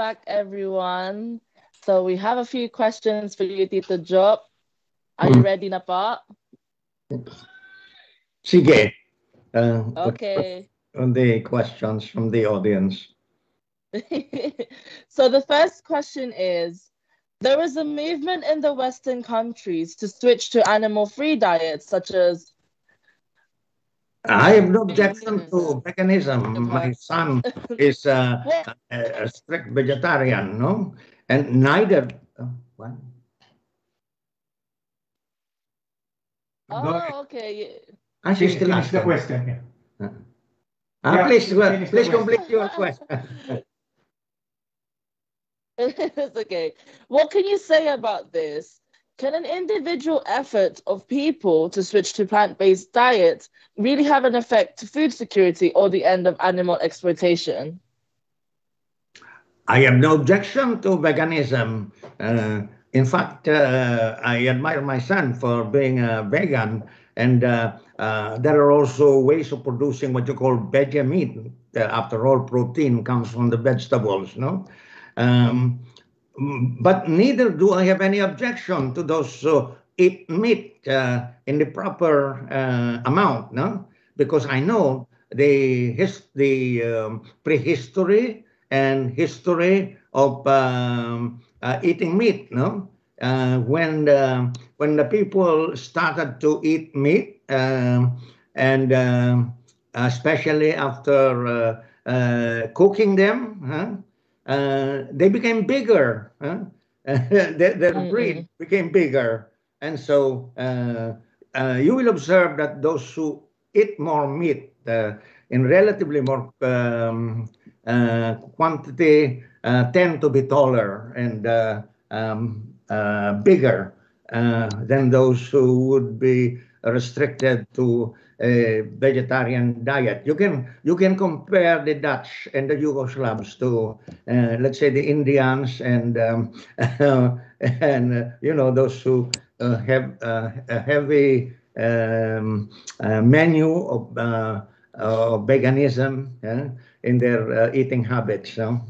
back, everyone. So we have a few questions for you, Tito Job. Are you ready na po? Sige. Uh, Okay. On the questions from the audience. so the first question is there is a movement in the western countries to switch to animal free diets such as I have no objection to veganism. My son is uh, a, a strict vegetarian, no? And neither. Uh, what? oh okay Ah, she's still Finish the question. yeah. Ah, Yeah, please, well, finish the please question. complete your question. it's okay what can you say about this can an individual effort of people to switch to plant-based diets really have an effect to food security or the end of animal exploitation I have no objection to veganism. Uh, in fact, uh, I admire my son for being a vegan, and uh, uh, there are also ways of producing what you call veggie meat. Uh, after all, protein comes from the vegetables, no? Um, but neither do I have any objection to those who eat meat uh, in the proper uh, amount, no? Because I know the his, the um, prehistory and history of um, uh, eating meat, no? Uh, when the, when the people started to eat meat, um, and um, especially after uh, uh, cooking them, huh? Uh, they became bigger. Huh? their their Mhm. breed became bigger, and so uh, uh, you will observe that those who eat more meat uh, in relatively more um, uh, quantity uh, tend to be taller and uh, um, uh, bigger uh, than those who would be restricted to vegetarian diet. You can you can compare the Dutch and the Yugoslavs to, uh, let's say, the Indians and um, and uh, you know those who uh, have uh, a heavy um, menu of, uh, veganism yeah, in their uh, eating habits. So.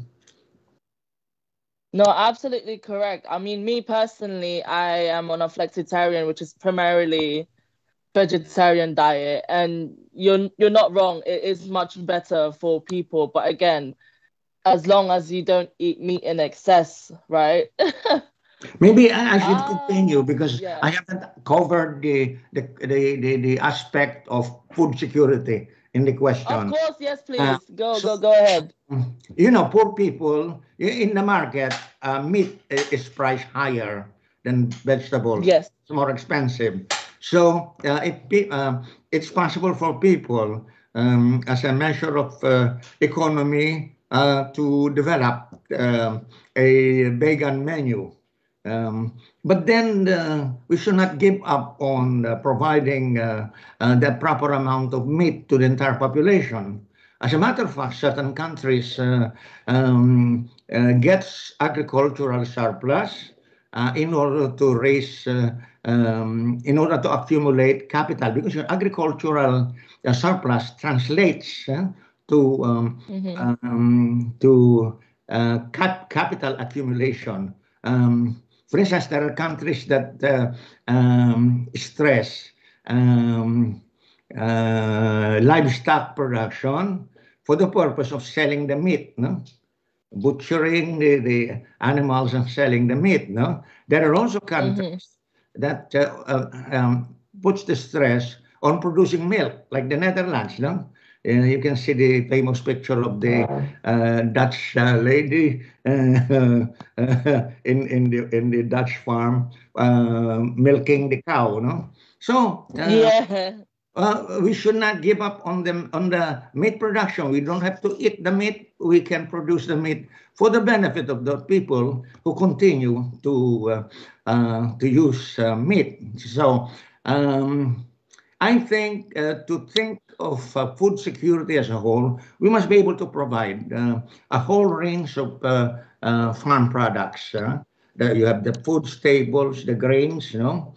No, absolutely correct. I mean, me personally, I am on a flexitarian, which is primarily vegetarian diet, and you're you're not wrong. It is much better for people, but again, as long as you don't eat meat in excess, right? Maybe I, I should Ah, continue because yeah. I haven't covered the, the, the, the, the aspect of food security in the question of course, yes, please. Uh, go, so- go, go ahead. You know, poor people in the market, uh, meat is priced higher than vegetables. Yes. It's more expensive. So uh, it, uh, it's possible for people um, as a measure of uh, economy uh, to develop uh, a vegan menu. Um, but then uh, we should not give up on uh, providing uh, the proper amount of meat to the entire population. As a matter of fact, certain countries um, gets agricultural surplus in order to raise, um, in order to accumulate capital, because your agricultural uh, surplus translates uh, to um, um, to uh, cap- capital accumulation. Um, for instance, there are countries that uh, um, stress um, uh, livestock production for the purpose of selling the meat, no? butchering the, the animals and selling the meat. No, there are also countries that uh, uh, um, puts the stress on producing milk, like the Netherlands. No, And you can see the famous picture of the uh, Dutch uh, lady uh, in in the in the Dutch farm uh, milking the cow. No, so uh, Yeah. Uh, we should not give up on the on the meat production. We don't have to eat the meat. We can produce the meat for the benefit of the people who continue to uh, uh, to use uh, meat. So um, I think uh, to think of uh, food security as a whole, we must be able to provide a whole range of farm products. That you have the food staples, the grains, you know,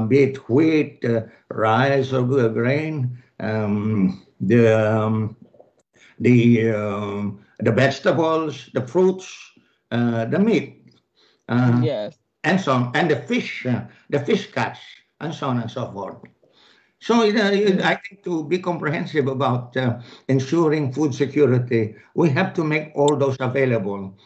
be it wheat, uh, rice, or grain, um, the um, the um, the vegetables, the fruits, uh, the meat, uh, Yes. and so on, and the fish, uh, the fish catch, and so on and so forth. So you know, I think to be comprehensive about uh, ensuring food security, we have to make all those available.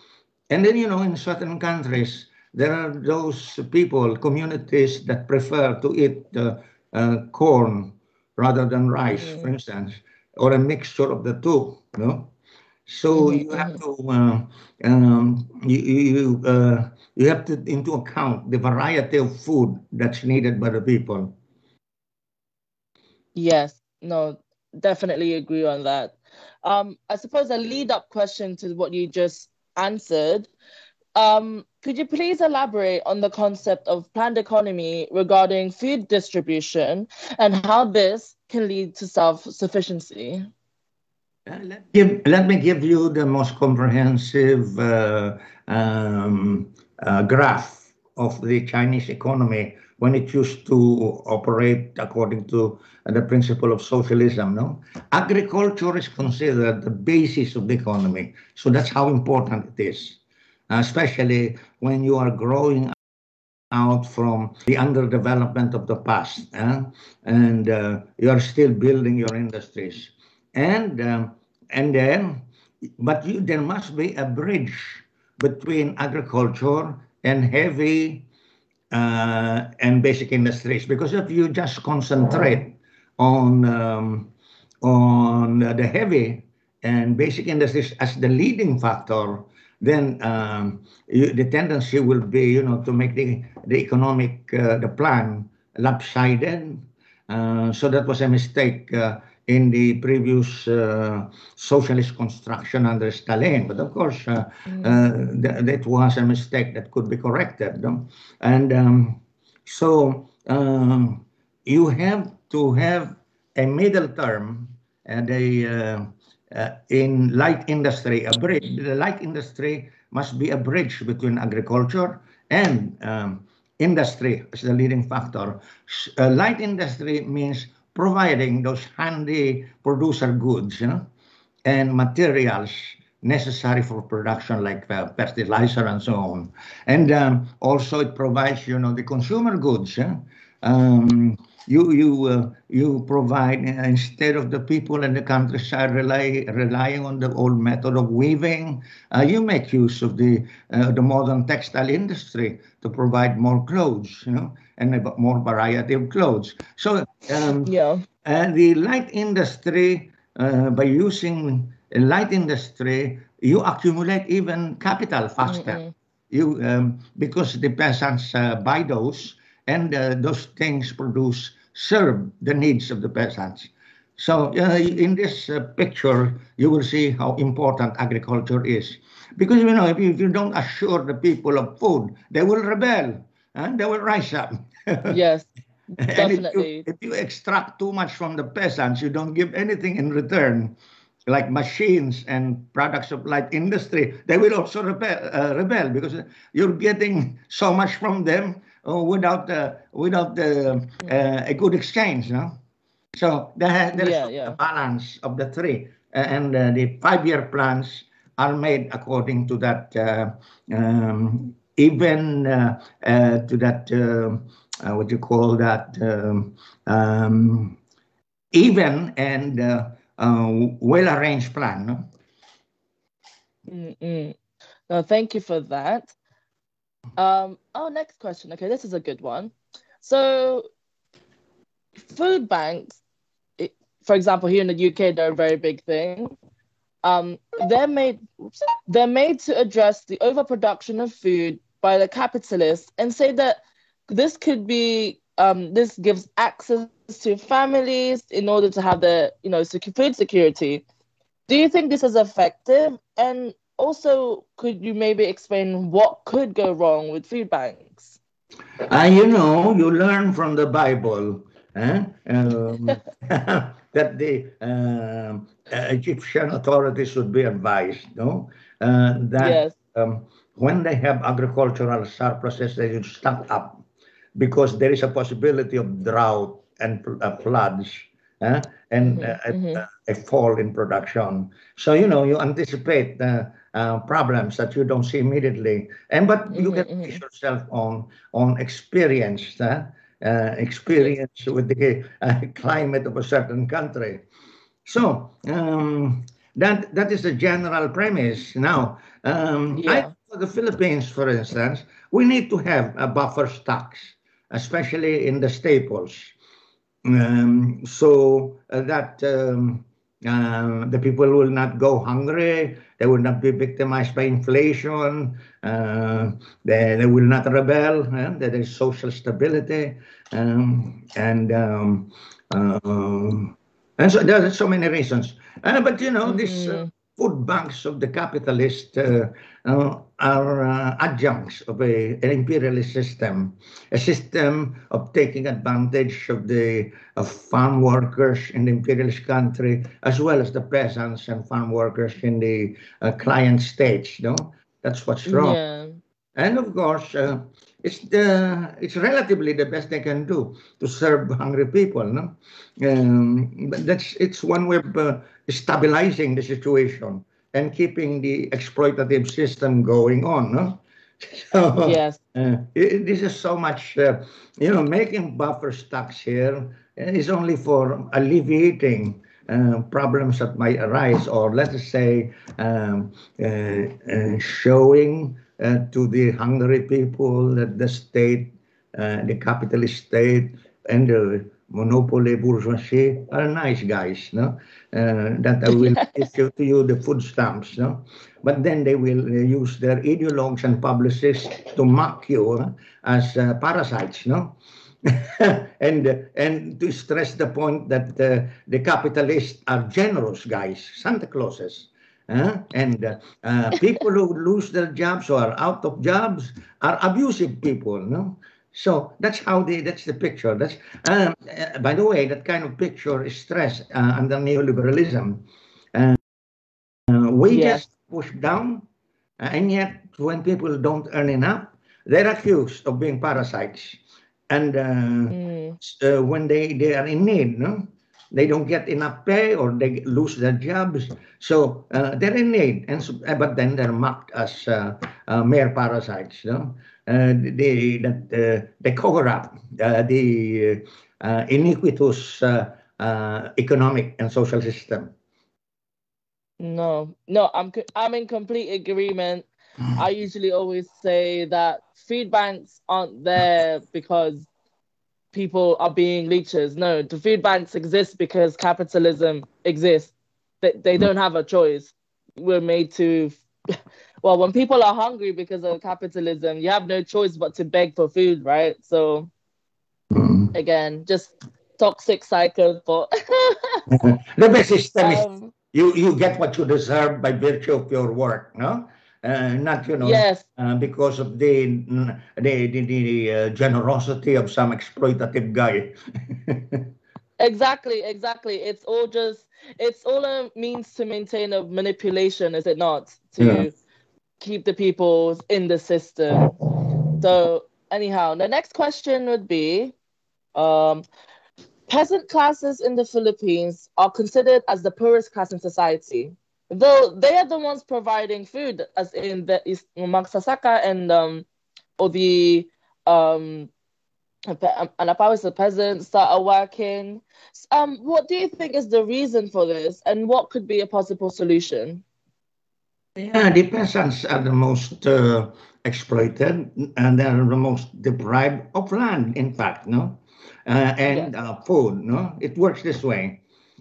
And then, you know, in certain countries, there are those people, communities that prefer to eat uh, uh, corn rather than rice, for instance, or a mixture of the two. You know? So you have to uh, um, you you, uh, you have to into account the variety of food that's needed by the people. Yes, no, definitely agree on that. Um, I suppose a lead up question to what you just answered. Um, could you please elaborate on the concept of planned economy regarding food distribution and how this can lead to self sufficiency? Uh, let, let me give you the most comprehensive uh, um, uh, graph of the Chinese economy when it used to operate according to the principle of socialism. No, agriculture is considered the basis of the economy, so that's how important it is, especially when you are growing out from the underdevelopment of the past, eh? and uh, you are still building your industries, and um, and then, but you, there must be a bridge between agriculture and heavy uh, and basic industries, because if you just concentrate on um, on the heavy and basic industries as the leading factor, then um, you, the tendency will be, you know, to make the the economic uh, the plan lopsided. Uh, so that was a mistake uh, in the previous uh, socialist construction under Stalin. But of course, uh, uh, th- that was a mistake that could be corrected. no? And um, so um, you have to have a middle term and a in light industry, a bridge. The light industry must be a bridge between agriculture and um, industry as the leading factor. Uh, light industry means providing those handy producer goods, you know, and materials necessary for production like uh, fertilizer and so on. And um, also it provides, you know, the consumer goods. yeah. Um, you you uh, you provide uh, instead of the people in the countryside rely, relying on the old method of weaving, uh, you make use of the uh, the modern textile industry to provide more clothes, you know, and a more variety of clothes. So um, Yeah. and the light industry, uh, by using a light industry, you accumulate even capital faster. You um, because the peasants uh, buy those, and uh, those things produce serve the needs of the peasants. So uh, in this uh, picture, you will see how important agriculture is. Because, you know, if you, if you don't assure the people of food, they will rebel and they will rise up. Yes, And if definitely. you, if you extract too much from the peasants, you don't give anything in return, like machines and products of light industry, they will also rebel, uh, rebel because you're getting so much from them without uh, without uh, uh, a good exchange, no? So there, there is Yeah, a yeah. balance of the three, and uh, the five-year plans are made according to that uh, um, even uh, uh, to that uh, uh, what you call that um, um, even and uh, uh, well-arranged plan. No? Mm-mm. No, thank you for that. Um, oh, next question. Okay, this is a good one. So, food banks, it, for example, here in the UK, they're a very big thing. Um, they're made they're made to address the overproduction of food by the capitalists and say that this could be um, this gives access to families in order to have the you know food security. Do you think this is effective? And also, could you maybe explain what could go wrong with food banks? Uh, you know, you learn from the Bible eh? um, that the uh, Egyptian authorities should be advised, no, uh, that Yes. um, when they have agricultural surpluses, they should stock up because there is a possibility of drought and uh, floods eh? and uh, mhm. a, a fall in production. So you know you anticipate uh, uh, problems that you don't see immediately, and but you Mhm, can mhm. base yourself on on experience, uh, uh, experience with the uh, climate of a certain country. So um, that that is the general premise. Now, um, I, for the Philippines, for instance, we need to have a buffer stocks, especially in the staples, um, so uh, that um, uh, the people will not go hungry. They will not be victimized by inflation. Uh, they, they will not rebel. eh, There is social stability, um, and um, um, and so there are so many reasons. Uh, but you know, this. uh, food banks of the capitalist uh, uh, are uh, adjuncts of a, an imperialist system, a system of taking advantage of the of farm workers in the imperialist country, as well as the peasants and farm workers in the uh, client states. No, that's what's wrong. Yeah. And of course, uh, it's the it's relatively the best they can do to serve hungry people. No, um, but that's it's one way of uh, stabilizing the situation and keeping the exploitative system going on. No, so, Yes. uh, it- this is so much, uh, you know, making buffer stocks here is only for alleviating uh, problems that might arise, or let us say, um, uh, uh, showing uh, to the hungry people that the state, uh, the capitalist state, and the monopoly bourgeoisie are nice guys, no? Uh, that I will issue to you the food stamps, no? But then they will uh, use their ideologues and publicists to mock you uh, as uh, parasites, no? and uh, and to stress the point that uh, the capitalists are generous guys, Santa Clauses. uh, and people who lose their jobs or are out of jobs are abusive people, no? So that's how the that's the picture. That's um, uh, by the way, that kind of picture is stressed uh, under neoliberalism. Uh, uh, wages Yes. pushed down, uh, and yet when people don't earn enough, they're accused of being parasites. And uh, Mm. when they, they are in need, no? they don't get enough pay or they lose their jobs. So uh, they're in need, and so, but then they're mocked as uh, uh, mere parasites. No, they that uh, they cover up uh, the uh, iniquitous uh, uh, economic and social system. No, no, I'm I'm in complete agreement. I usually always say that food banks aren't there because people are being leeches. No, the food banks exist because capitalism exists. They, they don't have a choice. We're made to, well, when people are hungry because of capitalism, you have no choice but to beg for food, right? So, Mm. again, just toxic cycle po. the best system is um, you you get what you deserve by virtue of your work, no? Uh, not you know yes, uh, because of the the the, the uh, generosity of some exploitative guy. exactly, exactly. It's all just it's all a means to maintain a manipulation, is it not? To Yeah. Keep the people in the system. So anyhow, the next question would be um peasant classes in the Philippines are considered as the poorest class in society. Though they are the ones providing food, as in the is magsasaka and um or the um Anakpawis, the peasants that are working. Um, what do you think is the reason for this, and what could be a possible solution? Yeah, the peasants are the most uh, exploited and they're the most deprived of land, in fact, no? Uh, and uh, food, no? It works this way.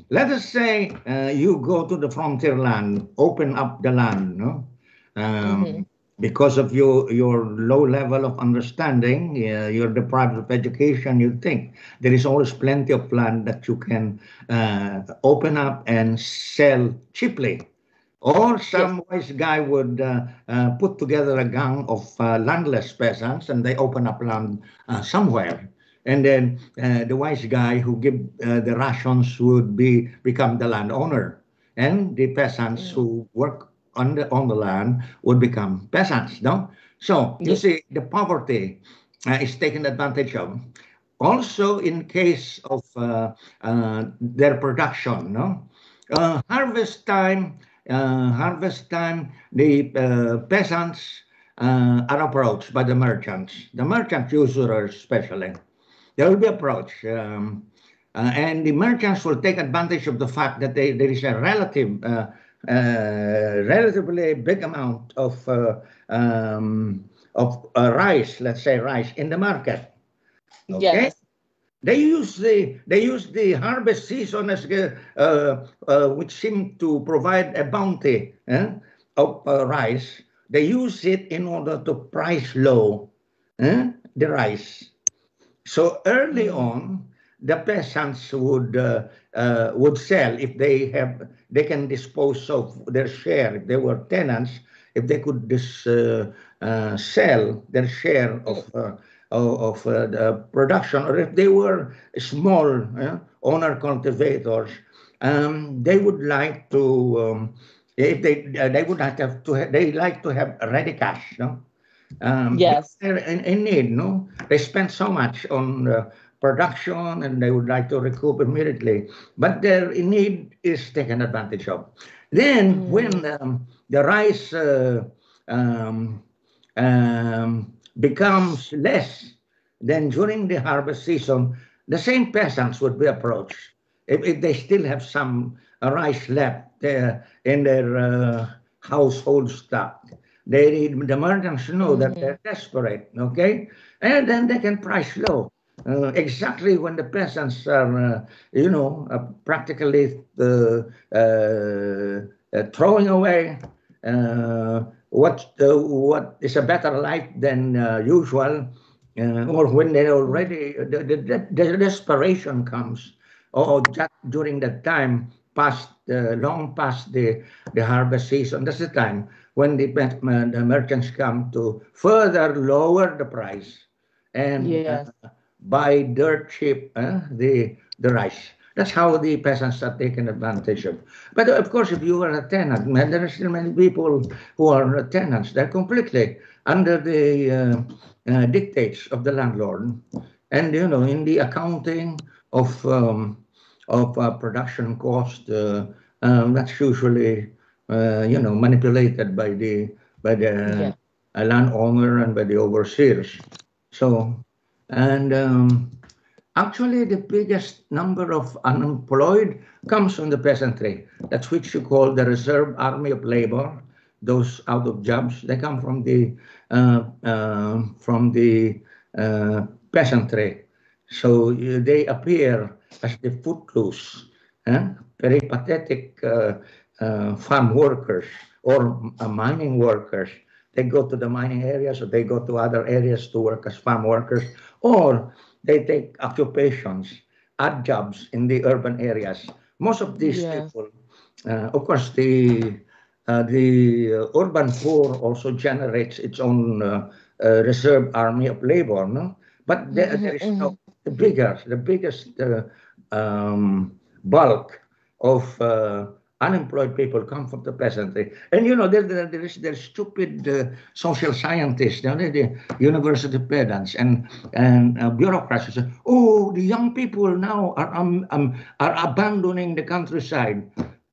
Let us say uh, you go to the frontier land, open up the land, no? Um, Mhm. Because of your, your low level of understanding, uh, you're deprived of education, you think there is always plenty of land that you can uh, open up and sell cheaply. Or some wise guy would uh, uh, put together a gang of uh, landless peasants and they open up land uh, somewhere. And then uh, the wise guy who give uh, the rations would be become the landowner. And the peasants who work on the, on the land would become peasants, no? So you Yes. see, the poverty uh, is taken advantage of. Also, in case of uh, uh, their production, no? Uh, harvest time, harvest time, the uh, peasants uh, are approached by the merchants, the merchant usurers especially. They will be approached, um, uh, and the merchants will take advantage of the fact that they, there is a relative, uh, uh, relatively big amount of uh, um, of uh, rice, let's say rice, in the market. Yes. They use the they use the harvest season as uh, uh, which seem to provide a bounty eh, of uh, rice. They use it in order to price low eh, the rice. So early on, the peasants would uh, uh, would sell if they have they can dispose of their share. If they were tenants, if they could dis, uh, uh, sell their share of uh, of of, uh, the production, or if they were small uh, owner cultivators, um, they would like to. Um, if they uh, they would not have to ha- they like to have ready cash, no. Um, Yes. they're in, in need, no? They spend so much on uh, production and they would like to recoup immediately, but their need is taken advantage of. Then, when um, the rice uh, um, um, becomes less, then during the harvest season, the same peasants would be approached. If, if they still have some rice left uh, in their uh, household stock, they need the merchants know that they're desperate, okay? And then they can price low. Uh, exactly when the peasants are, uh, you know, uh, practically uh, uh, uh, throwing away uh, what uh, what is a better life than uh, usual, uh, or when they already the, the, the, desperation comes, or just during that time past uh, long past the the harvest season. That's the time when the, uh, the merchants come to further lower the price and Yes. uh, buy dirt cheap uh, the the rice. That's how the peasants are taken advantage of. But of course, if you are a tenant, man, there are still many people who are tenants. They're completely under the uh, uh, dictates of the landlord, and you know, in the accounting of um, of uh, production cost, uh, um, that's usually uh, you know manipulated by the by the Yeah. uh, landowner and by the overseers. So, and um, actually, the biggest number of unemployed comes from the peasantry. That's which you call the reserve army of labor. Those out of jobs, they come from the uh, uh, from the uh, peasantry. So uh, they appear as the footloose, eh? very pathetic uh, uh, farm workers or mining workers. They go to the mining areas or they go to other areas to work as farm workers or they take occupations odd jobs in the urban areas. Most of these Yeah. people, uh, of course, the uh, the uh, urban poor also generates its own uh, uh, reserve army of labor, no? But there, there is no the bigger, the biggest uh, um, bulk of uh, unemployed people come from the peasantry. And you know, there, there, there is there's stupid uh, social scientists, you know, the university pedants and and uh, bureaucrats who say, "Oh, the young people now are um, um, are abandoning the countryside."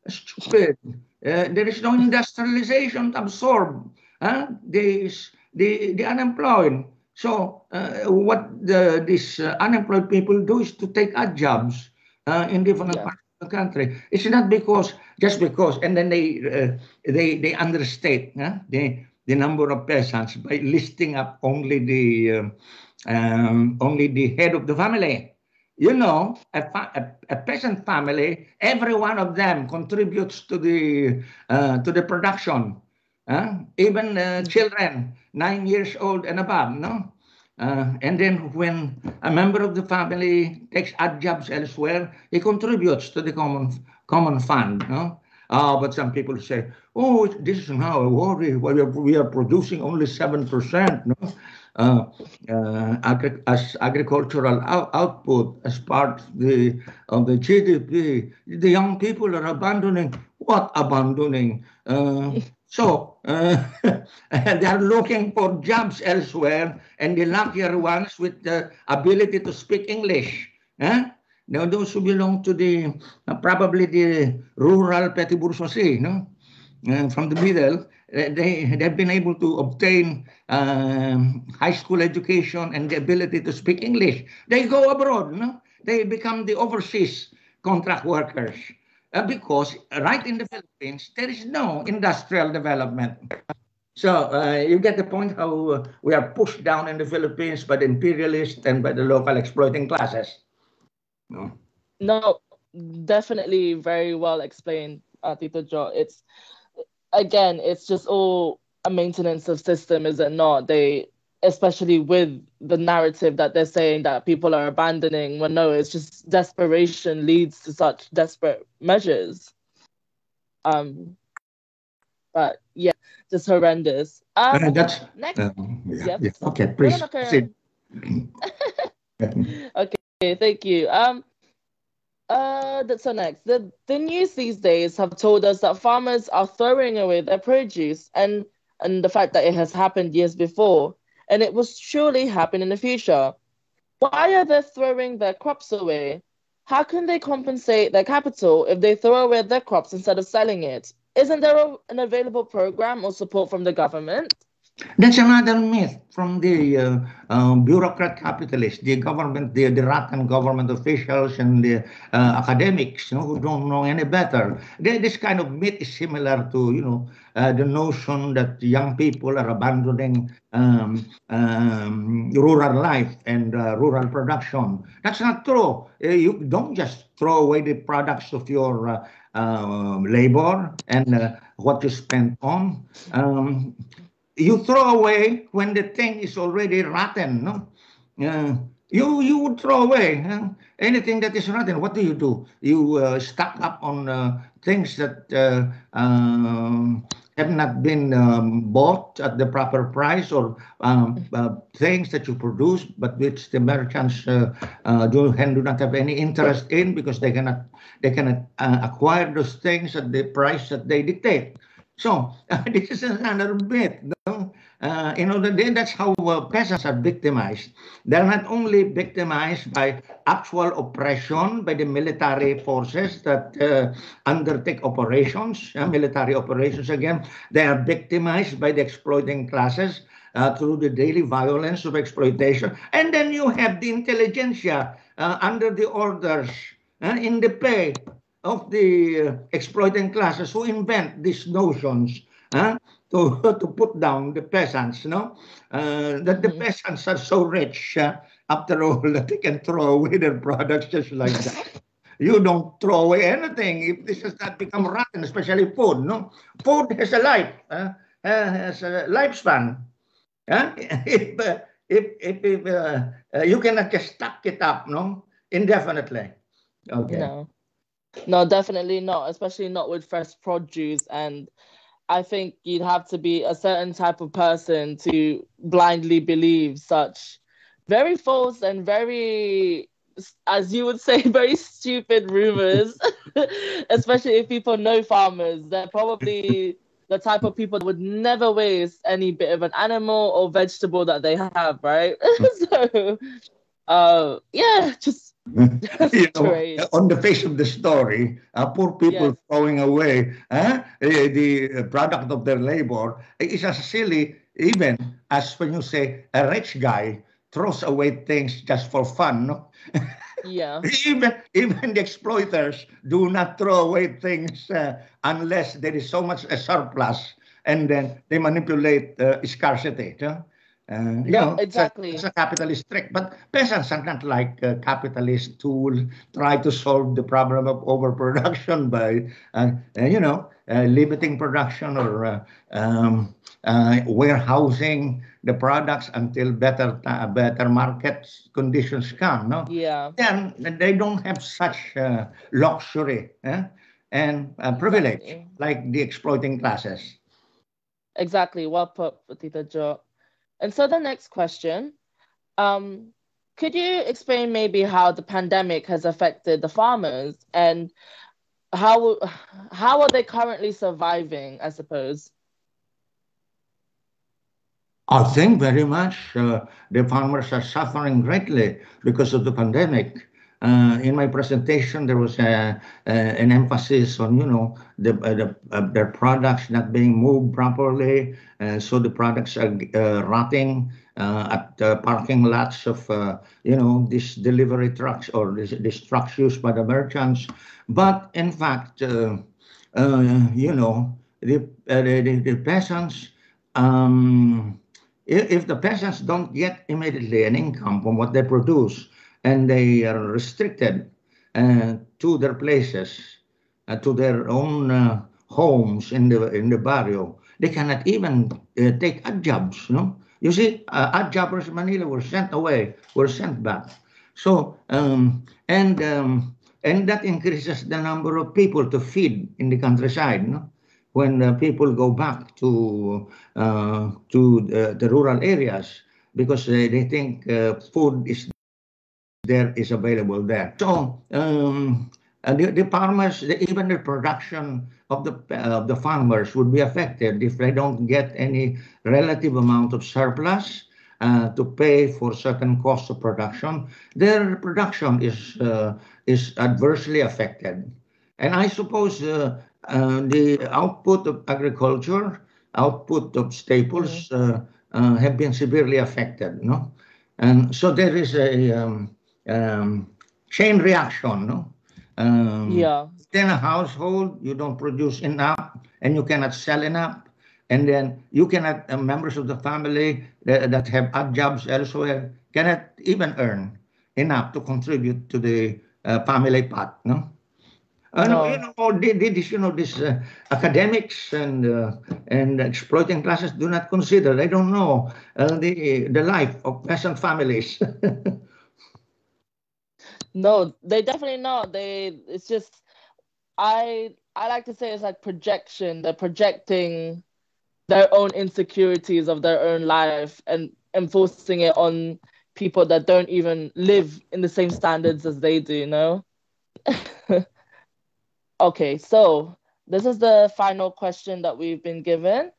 Stupid. Uh, there is no industrialization to absorb huh? these the the unemployed. So uh, what the, these uh, unemployed people do is to take odd jobs uh, in different Yeah. parts the country. It's not because just because, and then they uh, they they understate the the number of peasants by listing up only the um, um, only the head of the family. You know, a, a, a peasant family, every one of them contributes to the uh, to the production. Even uh, children, nine years old and above, no? Uh, and then when a member of the family takes odd jobs elsewhere, he contributes to the common common fund, no? Uh, but some people say, oh, this is now a worry. We are, we are producing only 7%, no? Uh, uh, agri- as agricultural out- output as part of the, of the GDP. The young people are abandoning. What abandoning? So uh, they are looking for jobs elsewhere, and the luckier ones with the ability to speak English. Huh? Now, those who belong to the uh, probably the rural petty bourgeoisie, no, uh, from the middle, uh, they they've been able to obtain um, high school education and the ability to speak English. They go abroad, no, they become the overseas contract workers. Uh, because right in the Philippines, there is no industrial development. So uh, you get the point how uh, we are pushed down in the Philippines by the imperialists and by the local exploiting classes. No. No, definitely very well explained, uh, Tito Jo. It's again, it's just all a maintenance of system, is it not? They, especially with the narrative that they're saying that people are abandoning. Well, no, it's just desperation leads to such desperate measures. Um, but yeah, just horrendous. Um, Uh, that's next. um, yeah, Yep. yeah. Okay, please. Okay, thank you. Um, uh, that's so next. The the news these days have told us that farmers are throwing away their produce, and and the fact that it has happened years before, and it will surely happen in the future. Why are they throwing their crops away? How can they compensate their capital if they throw away their crops instead of selling it? Isn't there a, an available program or support from the government? That's another myth from the uh, uh, bureaucrat capitalists, the government, the, the rotten government officials and the uh, academics you know, who don't know any better. They, this kind of myth is similar to, you know, uh, the notion that young people are abandoning um, um, rural life and uh, rural production. That's not true. Uh, you don't just throw away the products of your uh, labor and what you spend on. Um, you throw away when the thing is already rotten. No, uh, you you would throw away huh? anything that is rotten. What do you do? You uh, stock up on uh, things that uh, um, have not been um, bought at the proper price, or um, uh, things that you produce, but which the merchants uh, uh, do do not have any interest in because they cannot they cannot acquire those things at the price that they dictate. So this is another bit. Uh, you know, that- that's how uh, peasants are victimized. They're not only victimized by actual oppression by the military forces that uh, undertake operations, uh, military operations again. They are victimized by the exploiting classes uh, through the daily violence of exploitation. And then you have the intelligentsia uh, under the orders, uh, in the pay of the uh, exploiting classes who invent these notions huh, to, to put down the peasants, no? Uh, that the peasants are so rich, uh, after all, that they can throw away their products just like that. You don't throw away anything if this has not become rotten, especially food, no? Food has a life, uh, has a lifespan. Huh? If, uh, if, if, if uh, uh, you cannot just stack it up, no? Indefinitely. Okay. No. No, definitely not, especially not with fresh produce. And I think you'd have to be a certain type of person to blindly believe such very false and very, as you would say, very stupid rumors, especially if people know farmers. They're probably the type of people that would never waste any bit of an animal or vegetable that they have, right? so, uh, yeah, just you know, on the face of the story, uh, poor people Yes. throwing away uh, the, the product of their labor is as silly even as when you say a rich guy throws away things just for fun. No? yeah, even even the exploiters do not throw away things uh, unless there is so much a surplus, and then they manipulate uh, scarcity. no? Uh, you Yeah, know, it's a- exactly. It's a, capitalist trick, but peasants are not like uh, capitalists who try to solve the problem of overproduction by, uh, uh, you know, uh, limiting production or uh, um, uh, warehousing the products until better better market conditions come. No, yeah, then they don't have such uh, luxury eh, and uh, privilege Exactly. like the exploiting classes. exactly. Well put, Tita Jo. And so the next question, um, could you explain maybe how the pandemic has affected the farmers and how how are they currently surviving? I suppose. I think very much uh, the farmers are suffering greatly because of the pandemic. Uh, in my presentation, there was a, a, an emphasis on, you know, the, uh, the uh, their products not being moved properly, uh, so the products are uh, rotting uh, at uh, parking lots of, uh, you know, these delivery trucks or these, trucks used by the merchants. But in fact, uh, uh, you know, the, uh, the, the, the peasants um, if, if the peasants don't get immediately an income from what they produce and they are restricted uh, to their places, uh, to their own uh, homes in the in the barrio, they cannot even uh, take odd jobs. No, you see, uh, odd jobbers in Manila were sent away, were sent back. So um, and um, and that increases the number of people to feed in the countryside. No? when uh, people go back to uh, to uh, the rural areas because they, they think uh, food is there is available there. So um, and the, the farmers, the, even the production of the of the farmers would be affected if they don't get any relative amount of surplus. Uh, to pay for certain costs of production, their production is uh, is adversely affected. And I suppose uh, uh, the output of agriculture, output of staples uh, uh, have been severely affected, no? And so there is a um, um, chain reaction, no? Um, Yeah, Then a household, you don't produce enough and you cannot sell enough. And then you cannot, uh, members of the family that, that have odd jobs elsewhere cannot even earn enough to contribute to the uh, family pot, no? Uh, no, you know, the- this, you know, this uh, academics and uh, and exploiting classes do not consider. They don't know uh, the the life of peasant families. no, they definitely not. They it's just I I like to say it's like projection. They're projecting their own insecurities of their own life and enforcing it on people that don't even live in the same standards as they do, you know? okay, so this is the final question that we've been given.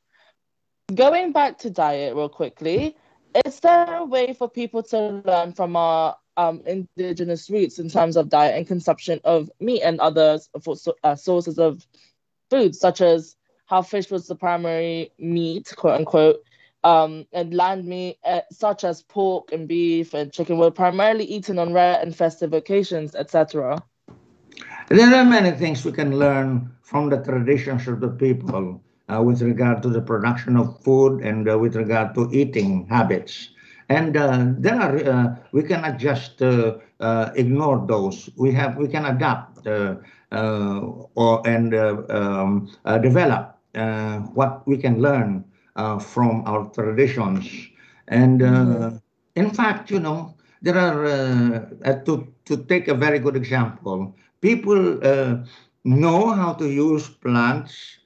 Going back to diet real quickly, is there a way for people to learn from our um, indigenous roots in terms of diet and consumption of meat and other uh, sources of food, such as how fish was the primary meat, quote unquote, um, and land meat, uh, such as pork and beef and chicken, were primarily eaten on rare and festive occasions, etc. There are many things we can learn from the traditions of the people uh, with regard to the production of food and uh, with regard to eating habits. And uh, there are uh, we cannot just uh, uh ignore those. We have we can adapt uh, uh, or and um, develop what we can learn from our traditions. And in fact, you know, there are to to take a very good example. People know how to use plants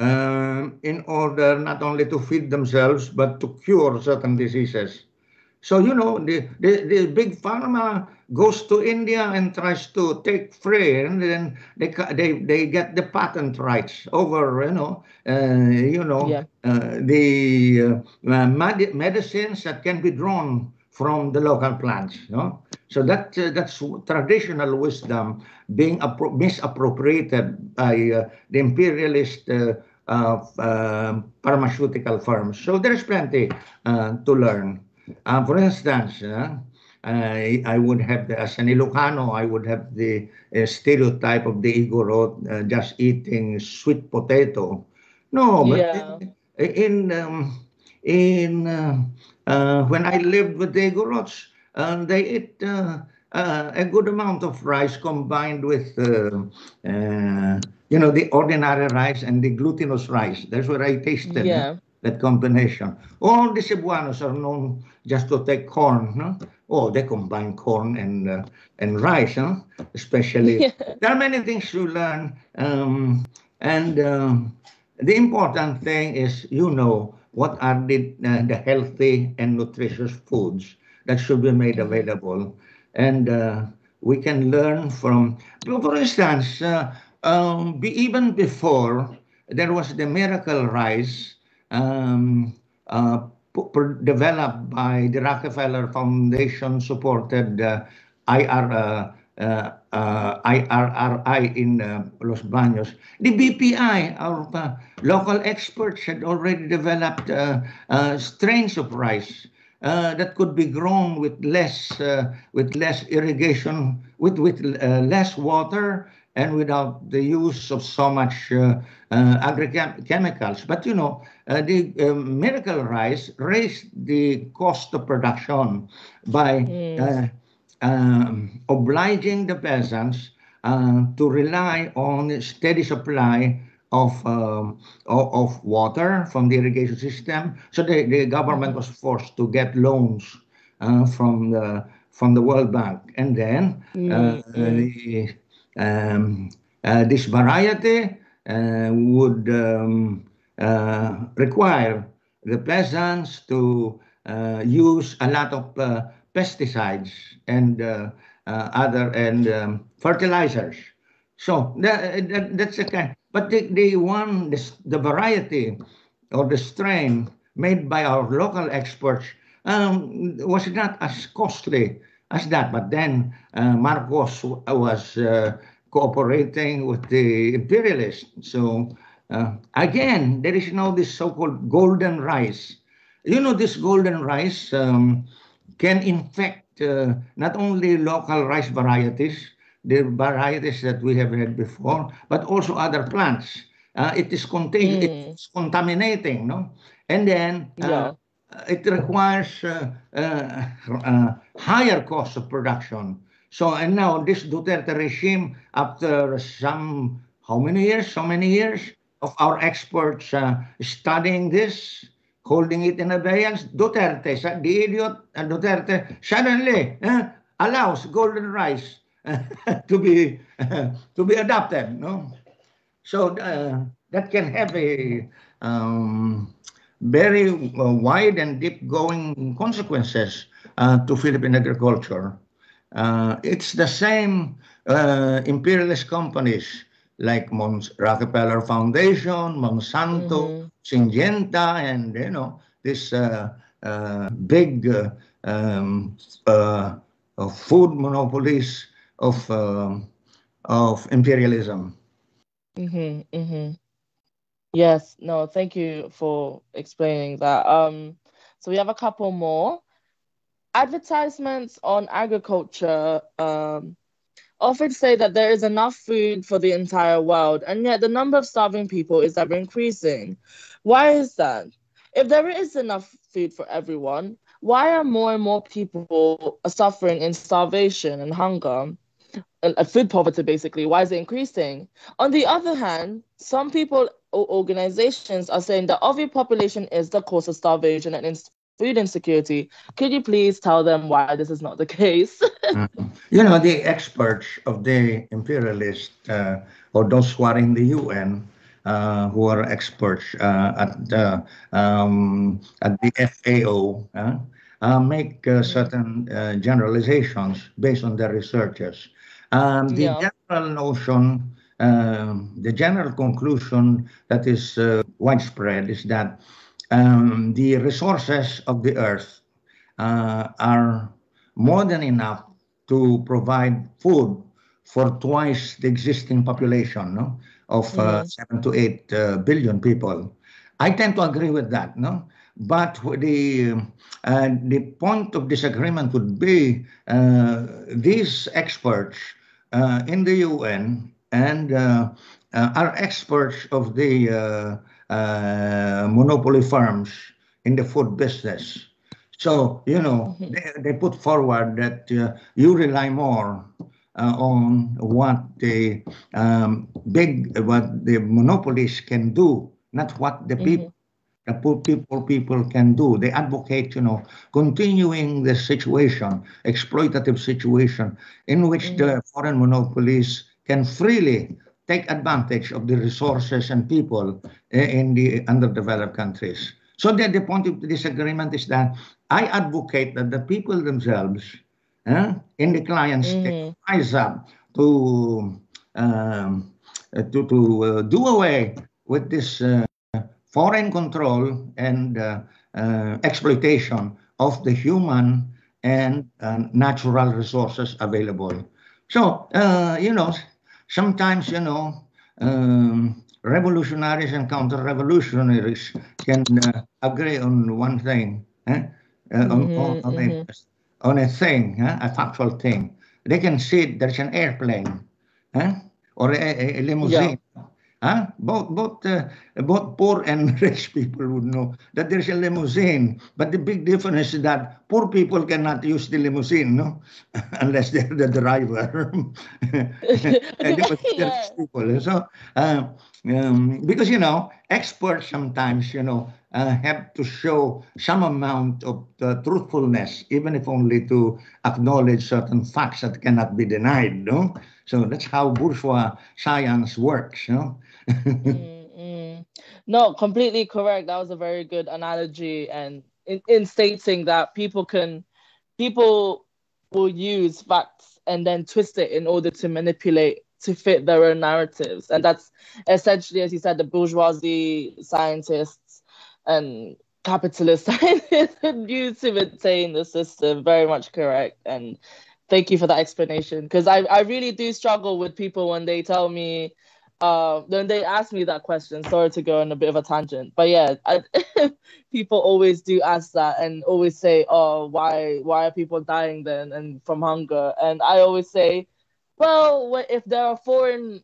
uh, in order not only to feed themselves but to cure certain diseases. So you know the, the, the big pharma goes to India and tries to take free, and then they they they get the patent rights over you know uh, you know Yeah. uh, the uh, med- medicines that can be drawn from the local plants. You know? So that uh, that's traditional wisdom being appro- misappropriated by uh, the imperialist uh, uh, uh, pharmaceutical firms. So there's plenty uh, to learn. Uh, for instance, uh, I, I would have, the, as an Ilocano, I would have the uh, stereotype of the Igorot uh, just eating sweet potato. No, but Yeah. in, in, um, in uh, uh, when I lived with the Igorots, uh, they ate uh, uh, a good amount of rice combined with, uh, uh, you know, the ordinary rice and the glutinous rice. That's what I tasted. Yeah. That combination. All the Cebuanos are known just to take corn. No? Oh, they combine corn and uh, and rice, huh? especially. Yeah. There are many things to learn, um, and um, the important thing is you know what are the uh, the healthy and nutritious foods that should be made available, and uh, we can learn from. For instance, uh, um, be, even before there was the miracle rice um, uh, developed by the Rockefeller Foundation supported uh, IR, uh, uh, uh, IRRI in uh, Los Baños. The BPI, our uh, local experts, had already developed uh, uh, strains of rice. Uh, that could be grown with less uh, with less irrigation, with with uh, less water, and without the use of so much uh, uh, agrochemicals. But you know, uh, the uh, miracle rice raised the cost of production by uh, um, obliging the peasants uh, to rely on a steady supply of, um, of of water from the irrigation system. So the, the government was forced to get loans uh, from the from the World Bank, and then uh, the, um, uh, this variety uh, would um, uh, require the peasants to use a lot of pesticides and other and um, fertilizers. So that, that, that's a kind. But the, the one, the, the variety or the strain made by our local experts um, was not as costly as that. But then uh, Marcos was uh, cooperating with the imperialists. So uh, again, there is now this so-called golden rice. You know, this golden rice um, can infect uh, not only local rice varieties, the varieties that we have had before, but also other plants. Uh, it is contain- it's contaminating, no? And then uh, Yeah. It requires uh, uh, uh, higher cost of production. So, and now this Duterte regime, after some, how many years, so many years of our experts uh, studying this, holding it in abeyance, Duterte, the idiot uh, Duterte, suddenly uh, allows golden rice to be to be adopted, no? So uh, that can have a um, very uh, wide and deep going consequences uh, to Philippine agriculture. Uh, it's the same uh, imperialist companies like Mons- Rockefeller Foundation, Monsanto, Syngenta, and you know this uh, uh, big uh, um, food monopolies of um, of imperialism. Mm-hmm, mm-hmm. Yes, no, thank you for explaining that. Um, so we have a couple more. Advertisements on agriculture um, often say that there is enough food for the entire world, and yet the number of starving people is ever increasing. Why is that? If there is enough food for everyone, why are more and more people suffering in starvation and hunger? food poverty basically why is it increasing on the other hand some people organizations are saying that overpopulation is the cause of starvation and ins- food insecurity. Could you please tell them why this is not the case? Mm. You know, the experts of the imperialist uh, or those who are in the UN uh, who are experts uh, at, the, um, at the FAO uh, uh, make uh, certain generalizations based on their researches. Um, the yeah. general notion, um, the general conclusion that is widespread is that um, the resources of the earth are more than enough to provide food for twice the existing population no? of uh, seven to eight uh, billion people. I tend to agree with that, no? But the uh, the point of disagreement would be uh, these experts uh, in the UN and uh, are experts of the monopoly firms in the food business. So, you know, mm-hmm. they, they put forward that uh, you rely more uh, on what the um, big, what the monopolies can do, not what the mm-hmm. people, the poor people, people can do. They advocate, you know, continuing the situation, exploitative situation, in which mm-hmm. the foreign monopolies can freely take advantage of the resources and people eh, in the underdeveloped countries. So the, the point of the disagreement is that I advocate that the people themselves uh, in the clients mm-hmm. rise up to um, to to uh, do away with this uh, foreign control and uh, uh, exploitation of the human and uh, natural resources available. So you know, sometimes you know. Um, revolutionaries and counter-revolutionaries can uh, agree on one thing, eh? uh, mm-hmm, on, on, on, mm-hmm. a, on, a, thing, eh? a factual thing. They can see there's an airplane eh? or a, a limousine. Huh? Both, both, uh, both poor and rich people would know that there's a limousine. But the big difference is that poor people cannot use the limousine, no, unless they're the driver. and yeah. people. So, uh, um, because you know, experts sometimes, you know, uh, have to show some amount of uh, truthfulness, even if only to acknowledge certain facts that cannot be denied. No, so that's how bourgeois science works. You know? Mm-hmm. No, completely correct. That was a very good analogy, and in, in stating that people can, people will use facts and then twist it in order to manipulate to fit their own narratives. And that's essentially, as you said, the bourgeoisie scientists and capitalist scientists use to maintain the system. Very much correct. And thank you for that explanation. Because I, I really do struggle with people when they tell me, uh, when they ask me that question. Sorry to go on a bit of a tangent, but yeah, I, people always do ask that and always say, "Oh, why why are people dying then and from hunger?" And I always say, well, if there are foreign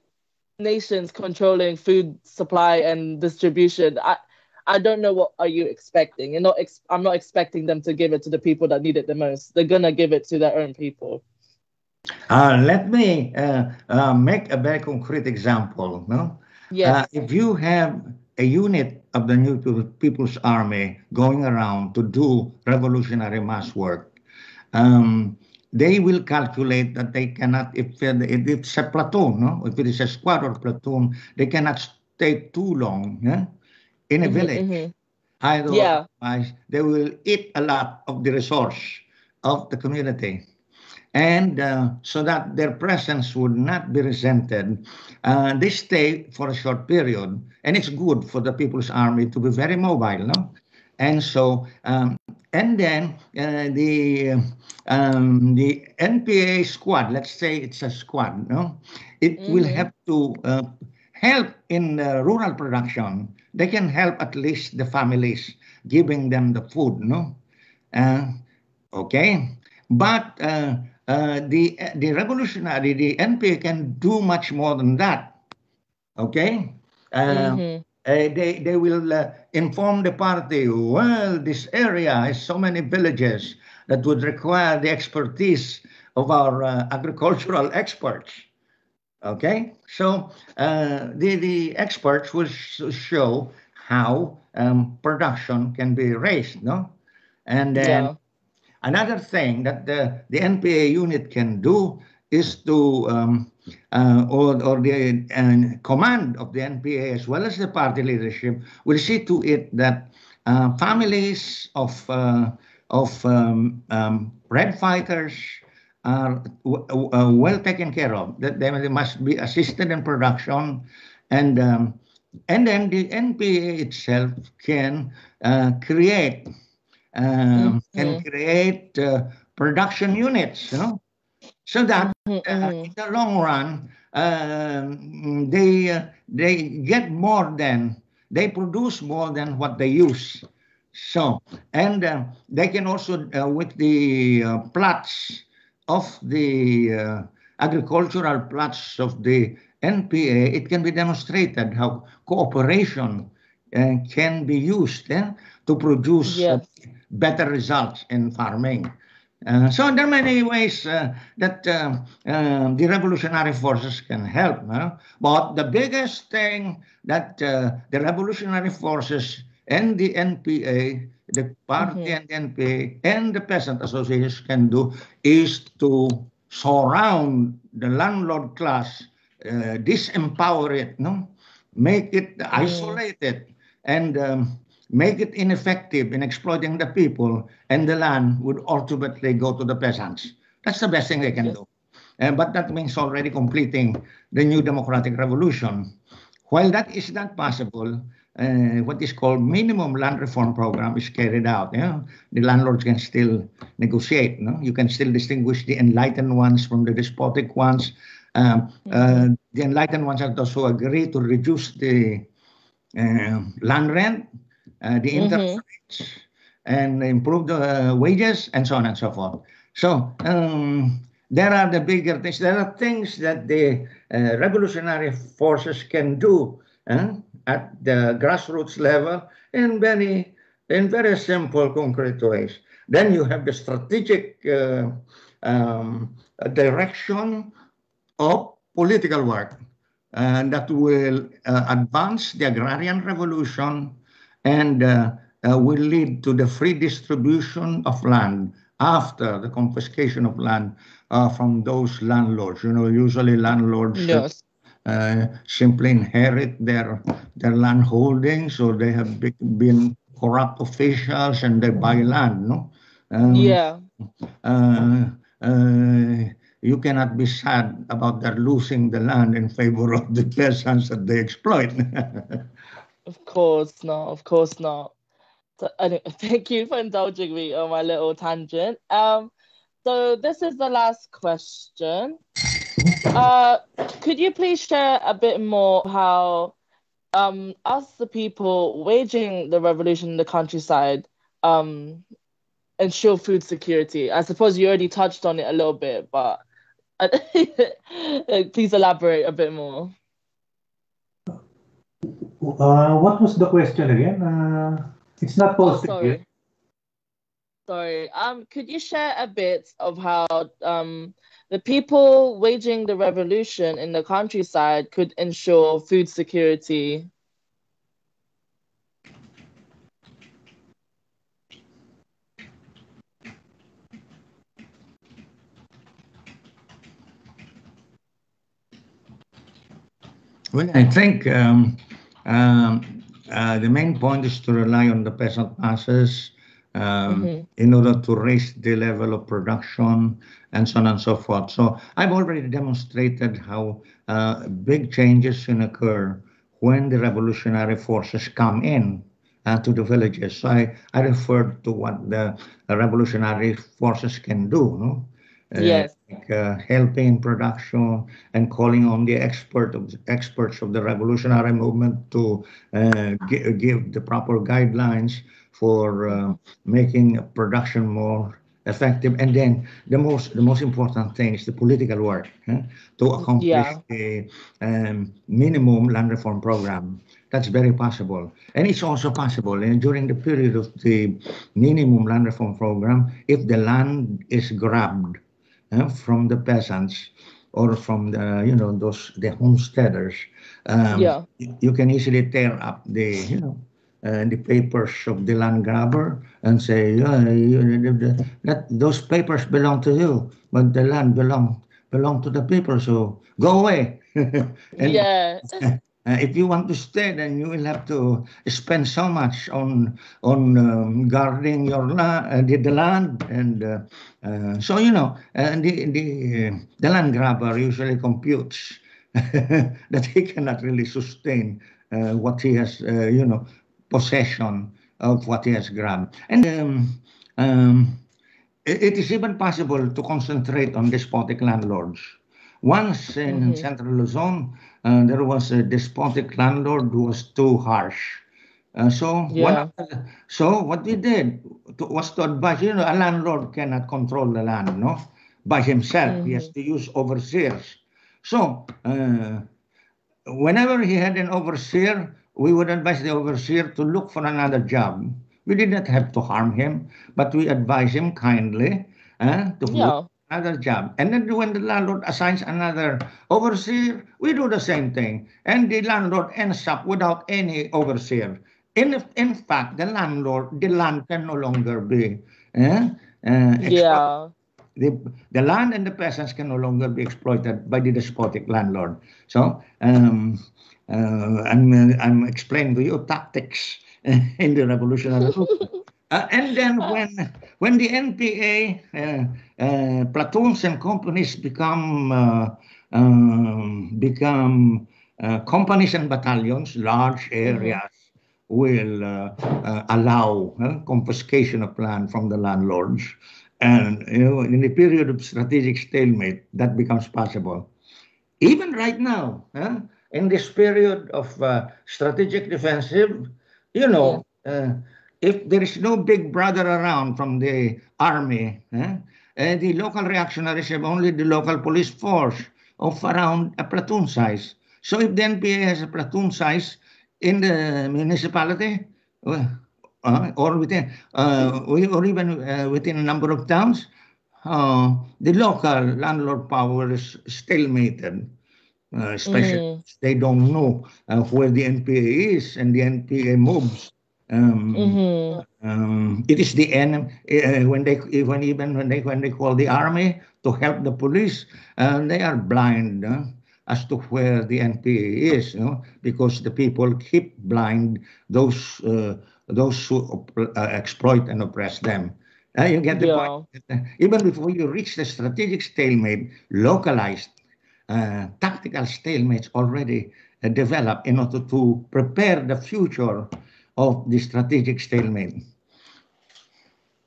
nations controlling food supply and distribution, I I don't know what are you expecting. You're not ex- I'm not expecting them to give it to the people that need it the most. They're gonna give it to their own people. Uh, let me uh, uh, make a very concrete example. No, yes. Uh, if you have a unit of the new People's Army going around to do revolutionary mass work, um, they will calculate that they cannot, if, if it's a platoon, no? if it is a squad or platoon, they cannot stay too long yeah? in a mm-hmm, village. Mm-hmm. Either yeah. they will eat a lot of the resource of the community. And uh, so that their presence would not be resented, uh, they stay for a short period. And it's good for the People's Army to be very mobile, no? And so um, and then uh, the um, the NPA squad, let's say it's a squad, no, it mm-hmm. will have to uh, help in uh, rural production. They can help at least the families, giving them the food, no, uh, okay, but uh, uh, the the revolutionary, the NPA can do much more than that, okay. Mm-hmm uh, they, they will uh, inform the party, well, this area has so many villages that would require the expertise of our uh, agricultural experts. Okay, so uh, the, the experts will sh show how um, production can be raised, no? And then Yeah. Another thing that the, the NPA unit can do is to, um, uh, or, or the uh, command of the NPA as well as the party leadership will see to it that uh, families of, uh, of um, um, red fighters are uh, well taken care of, that they, they must be assisted in production and um, and then the NPA itself can uh, create um, can create uh, production units, you know, so that uh, in the long run um, they uh, they get more than they produce more than what they use. So and uh, they can also uh, with the uh, plots of the uh, agricultural plots of the NPA, it can be demonstrated how cooperation uh, can be used eh, to produce Yes. Better results in farming. Uh, so there are many ways uh, that uh, um, the revolutionary forces can help. huh? But the biggest thing that uh, the revolutionary forces and the NPA, the party and the NPA and the peasant associations can do is to surround the landlord class, uh, disempower it, no, make it isolate it, and um, make it ineffective in exploiting the people, and the land would ultimately go to the peasants. That's the best thing they can do. Uh, but that means already completing the new democratic revolution. While that is not possible, uh, what is called minimum land reform program is carried out. Yeah? The landlords can still negotiate. No? You can still distinguish the enlightened ones from the despotic ones. Um, uh, the enlightened ones are those who agree to reduce the uh, land rent, the interest rates, and improve the uh, wages, and so on and so forth. So um, there are the bigger things. There are things that the uh, revolutionary forces can do uh, at the grassroots level in very, in very simple, concrete ways. Then you have the strategic uh, um, direction of political work uh, that will uh, advance the agrarian revolution and uh, uh, will lead to the free distribution of land after the confiscation of land uh, from those landlords. You know, usually landlords Yes. uh, simply inherit their their land holdings or they have be- been corrupt officials and they buy land. No. Um, Yeah. uh, uh, you cannot be sad about their losing the land in favor of the peasants that they exploit. Of course not. Of course not. So, anyway, thank you for indulging me on my little tangent. Um, so this is the last question. Uh, could you please share a bit more how um us the people waging the revolution in the countryside um ensure food security? I suppose you already touched on it a little bit, but please elaborate a bit more. Uh, what was the question again? Uh, it's not Oh, posted sorry. yet. Sorry. Um, could you share a bit of how um the people waging the revolution in the countryside could ensure food security? Well, I think um, um, uh, the main point is to rely on the peasant masses um, in order to raise the level of production and so on and so forth. So I've already demonstrated how uh, big changes can occur when the revolutionary forces come in uh, to the villages. So I, I referred to what the revolutionary forces can do. No? Uh, Yes. like, uh, helping production and calling on the expert of experts of the revolutionary movement to uh, gi- give the proper guidelines for uh, making production more effective. And then the most the most important thing is the political work huh, to accomplish Yeah. a um, minimum land reform program. That's very possible. And it's also possible and during the period of the minimum land reform program, if the land is grabbed uh, from the peasants or from the you know those the homesteaders um, Yeah. you, can easily tear up the you know uh, the papers of the land grabber and say, "Yeah, you, that those papers belong to you, but the land belong belong to the people. So go away. and, yeah. Uh, if you want to stay, then you will have to spend so much on on um, guarding your la- uh, the, the land, and uh, uh so you know, uh, the the the land grabber usually computes that he cannot really sustain uh, what he has, you know, possession of what he has grabbed, and um, um, it, it is even possible to concentrate on despotic landlords. Once in mm-hmm. Central Luzon, uh, there was a despotic landlord who was too harsh. Uh, so, yeah. what, so what we did to, was to advise, you know, a landlord cannot control the land, no, by himself. Mm-hmm. He has mm-hmm. to use overseers. So, uh, whenever he had an overseer, we would advise the overseer to look for another job. We did not have to harm him, but we advise him kindly uh, to yeah. Another job. And then when the landlord assigns another overseer, we do the same thing. And the landlord ends up without any overseer. In, in fact, the landlord, the land can no longer be uh, uh, yeah. The, the land and the peasants can no longer be exploited by the despotic landlord. So um, uh, I'm, I'm explaining to you tactics in the revolutionary. Uh, and then when when the NPA uh, uh, platoons and companies become uh, um, become uh, companies and battalions, large mm-hmm. areas will uh, allow confiscation of land from the landlords. And you know, in a period of strategic stalemate, that becomes possible. Even right now, in this period of strategic defensive, you know, uh, if there is no big brother around from the army, eh, uh, the local reactionaries have only the local police force of around a platoon size. So if the NPA has a platoon size in the municipality, uh or within, uh, or even uh, within a number of towns, uh, the local landlord power is stalemated. Uh, especially mm. they don't know uh, where the NPA is and the NPA moves. Um, mm-hmm. um, it is the enemy uh, when they even even when they when they call the army to help the police, uh, they are blind uh, as to where the NPA is, you know, because the people keep blind those uh, those who uh, exploit and oppress them. Uh, you get the yeah. point. Even before you reach the strategic stalemate, localized tactical stalemates already develop in order to prepare the future of the strategic stalemate.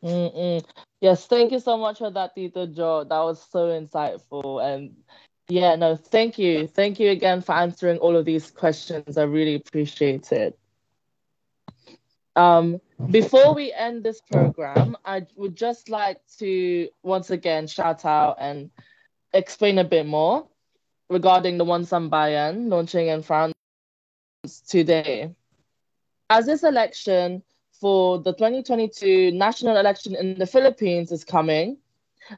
Mm-mm. Yes, thank you so much for that, Tito Joe. That was so insightful. And yeah, no, thank you. Thank you again for answering all of these questions. I really appreciate it. Um, before we end this program, I would just like to once again shout out and explain a bit more regarding the One Sambayan launching in France today. As this election for the 2022 national election in the Philippines is coming,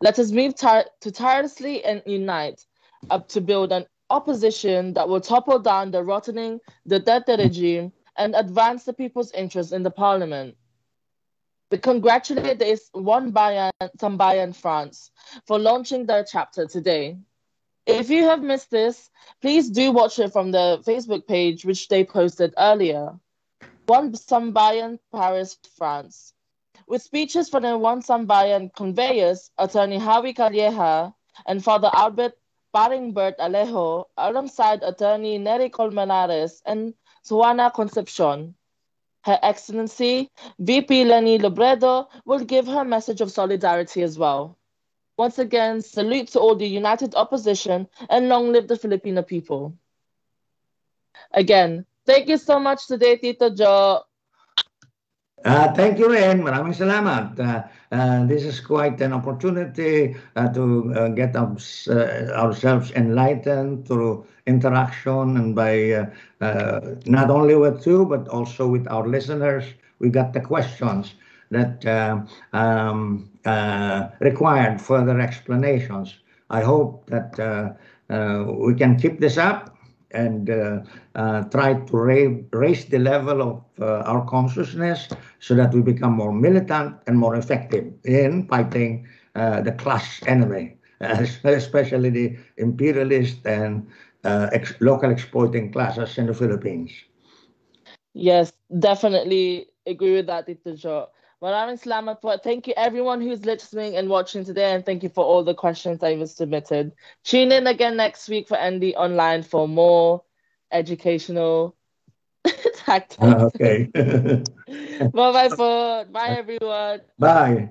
let us move to tirelessly and unite up to build an opposition that will topple down the rotting Duterte regime and advance the people's interest in the parliament. We congratulate this One Bayan, Sambayan France for launching their chapter today. If you have missed this, please do watch it from the Facebook page, which they posted earlier. One Sambayan, Paris, France. With speeches from the One Sambayan conveyors, Attorney Howie Calleja and Father Albert Paring Bert Alejo, alongside Attorney Neri Colmenares and Suana Concepcion. Her Excellency, VP Leni Robredo, will give her message of solidarity as well. Once again, salute to all the united opposition and long live the Filipino people. Again, Thank you so much today, Tito Joe. Uh, thank you, and Maraming salamat. Uh, uh, this is quite an opportunity uh, to uh, get uh, ourselves enlightened through interaction and by not only with you, but also with our listeners. We got the questions that um, required further explanations. I hope that we can keep this up and uh, uh, try to ra- raise the level of uh, our consciousness so that we become more militant and more effective in fighting uh, the class enemy, especially the imperialist and uh, ex- local exploiting classes in the Philippines. Yes, definitely agree with that, Tito Salamat po. Thank you everyone who's listening and watching today and thank you for all the questions that you've submitted. Tune in again next week for Andy Online for more educational tactics. Okay. Bye-bye po. Bye everyone. Bye.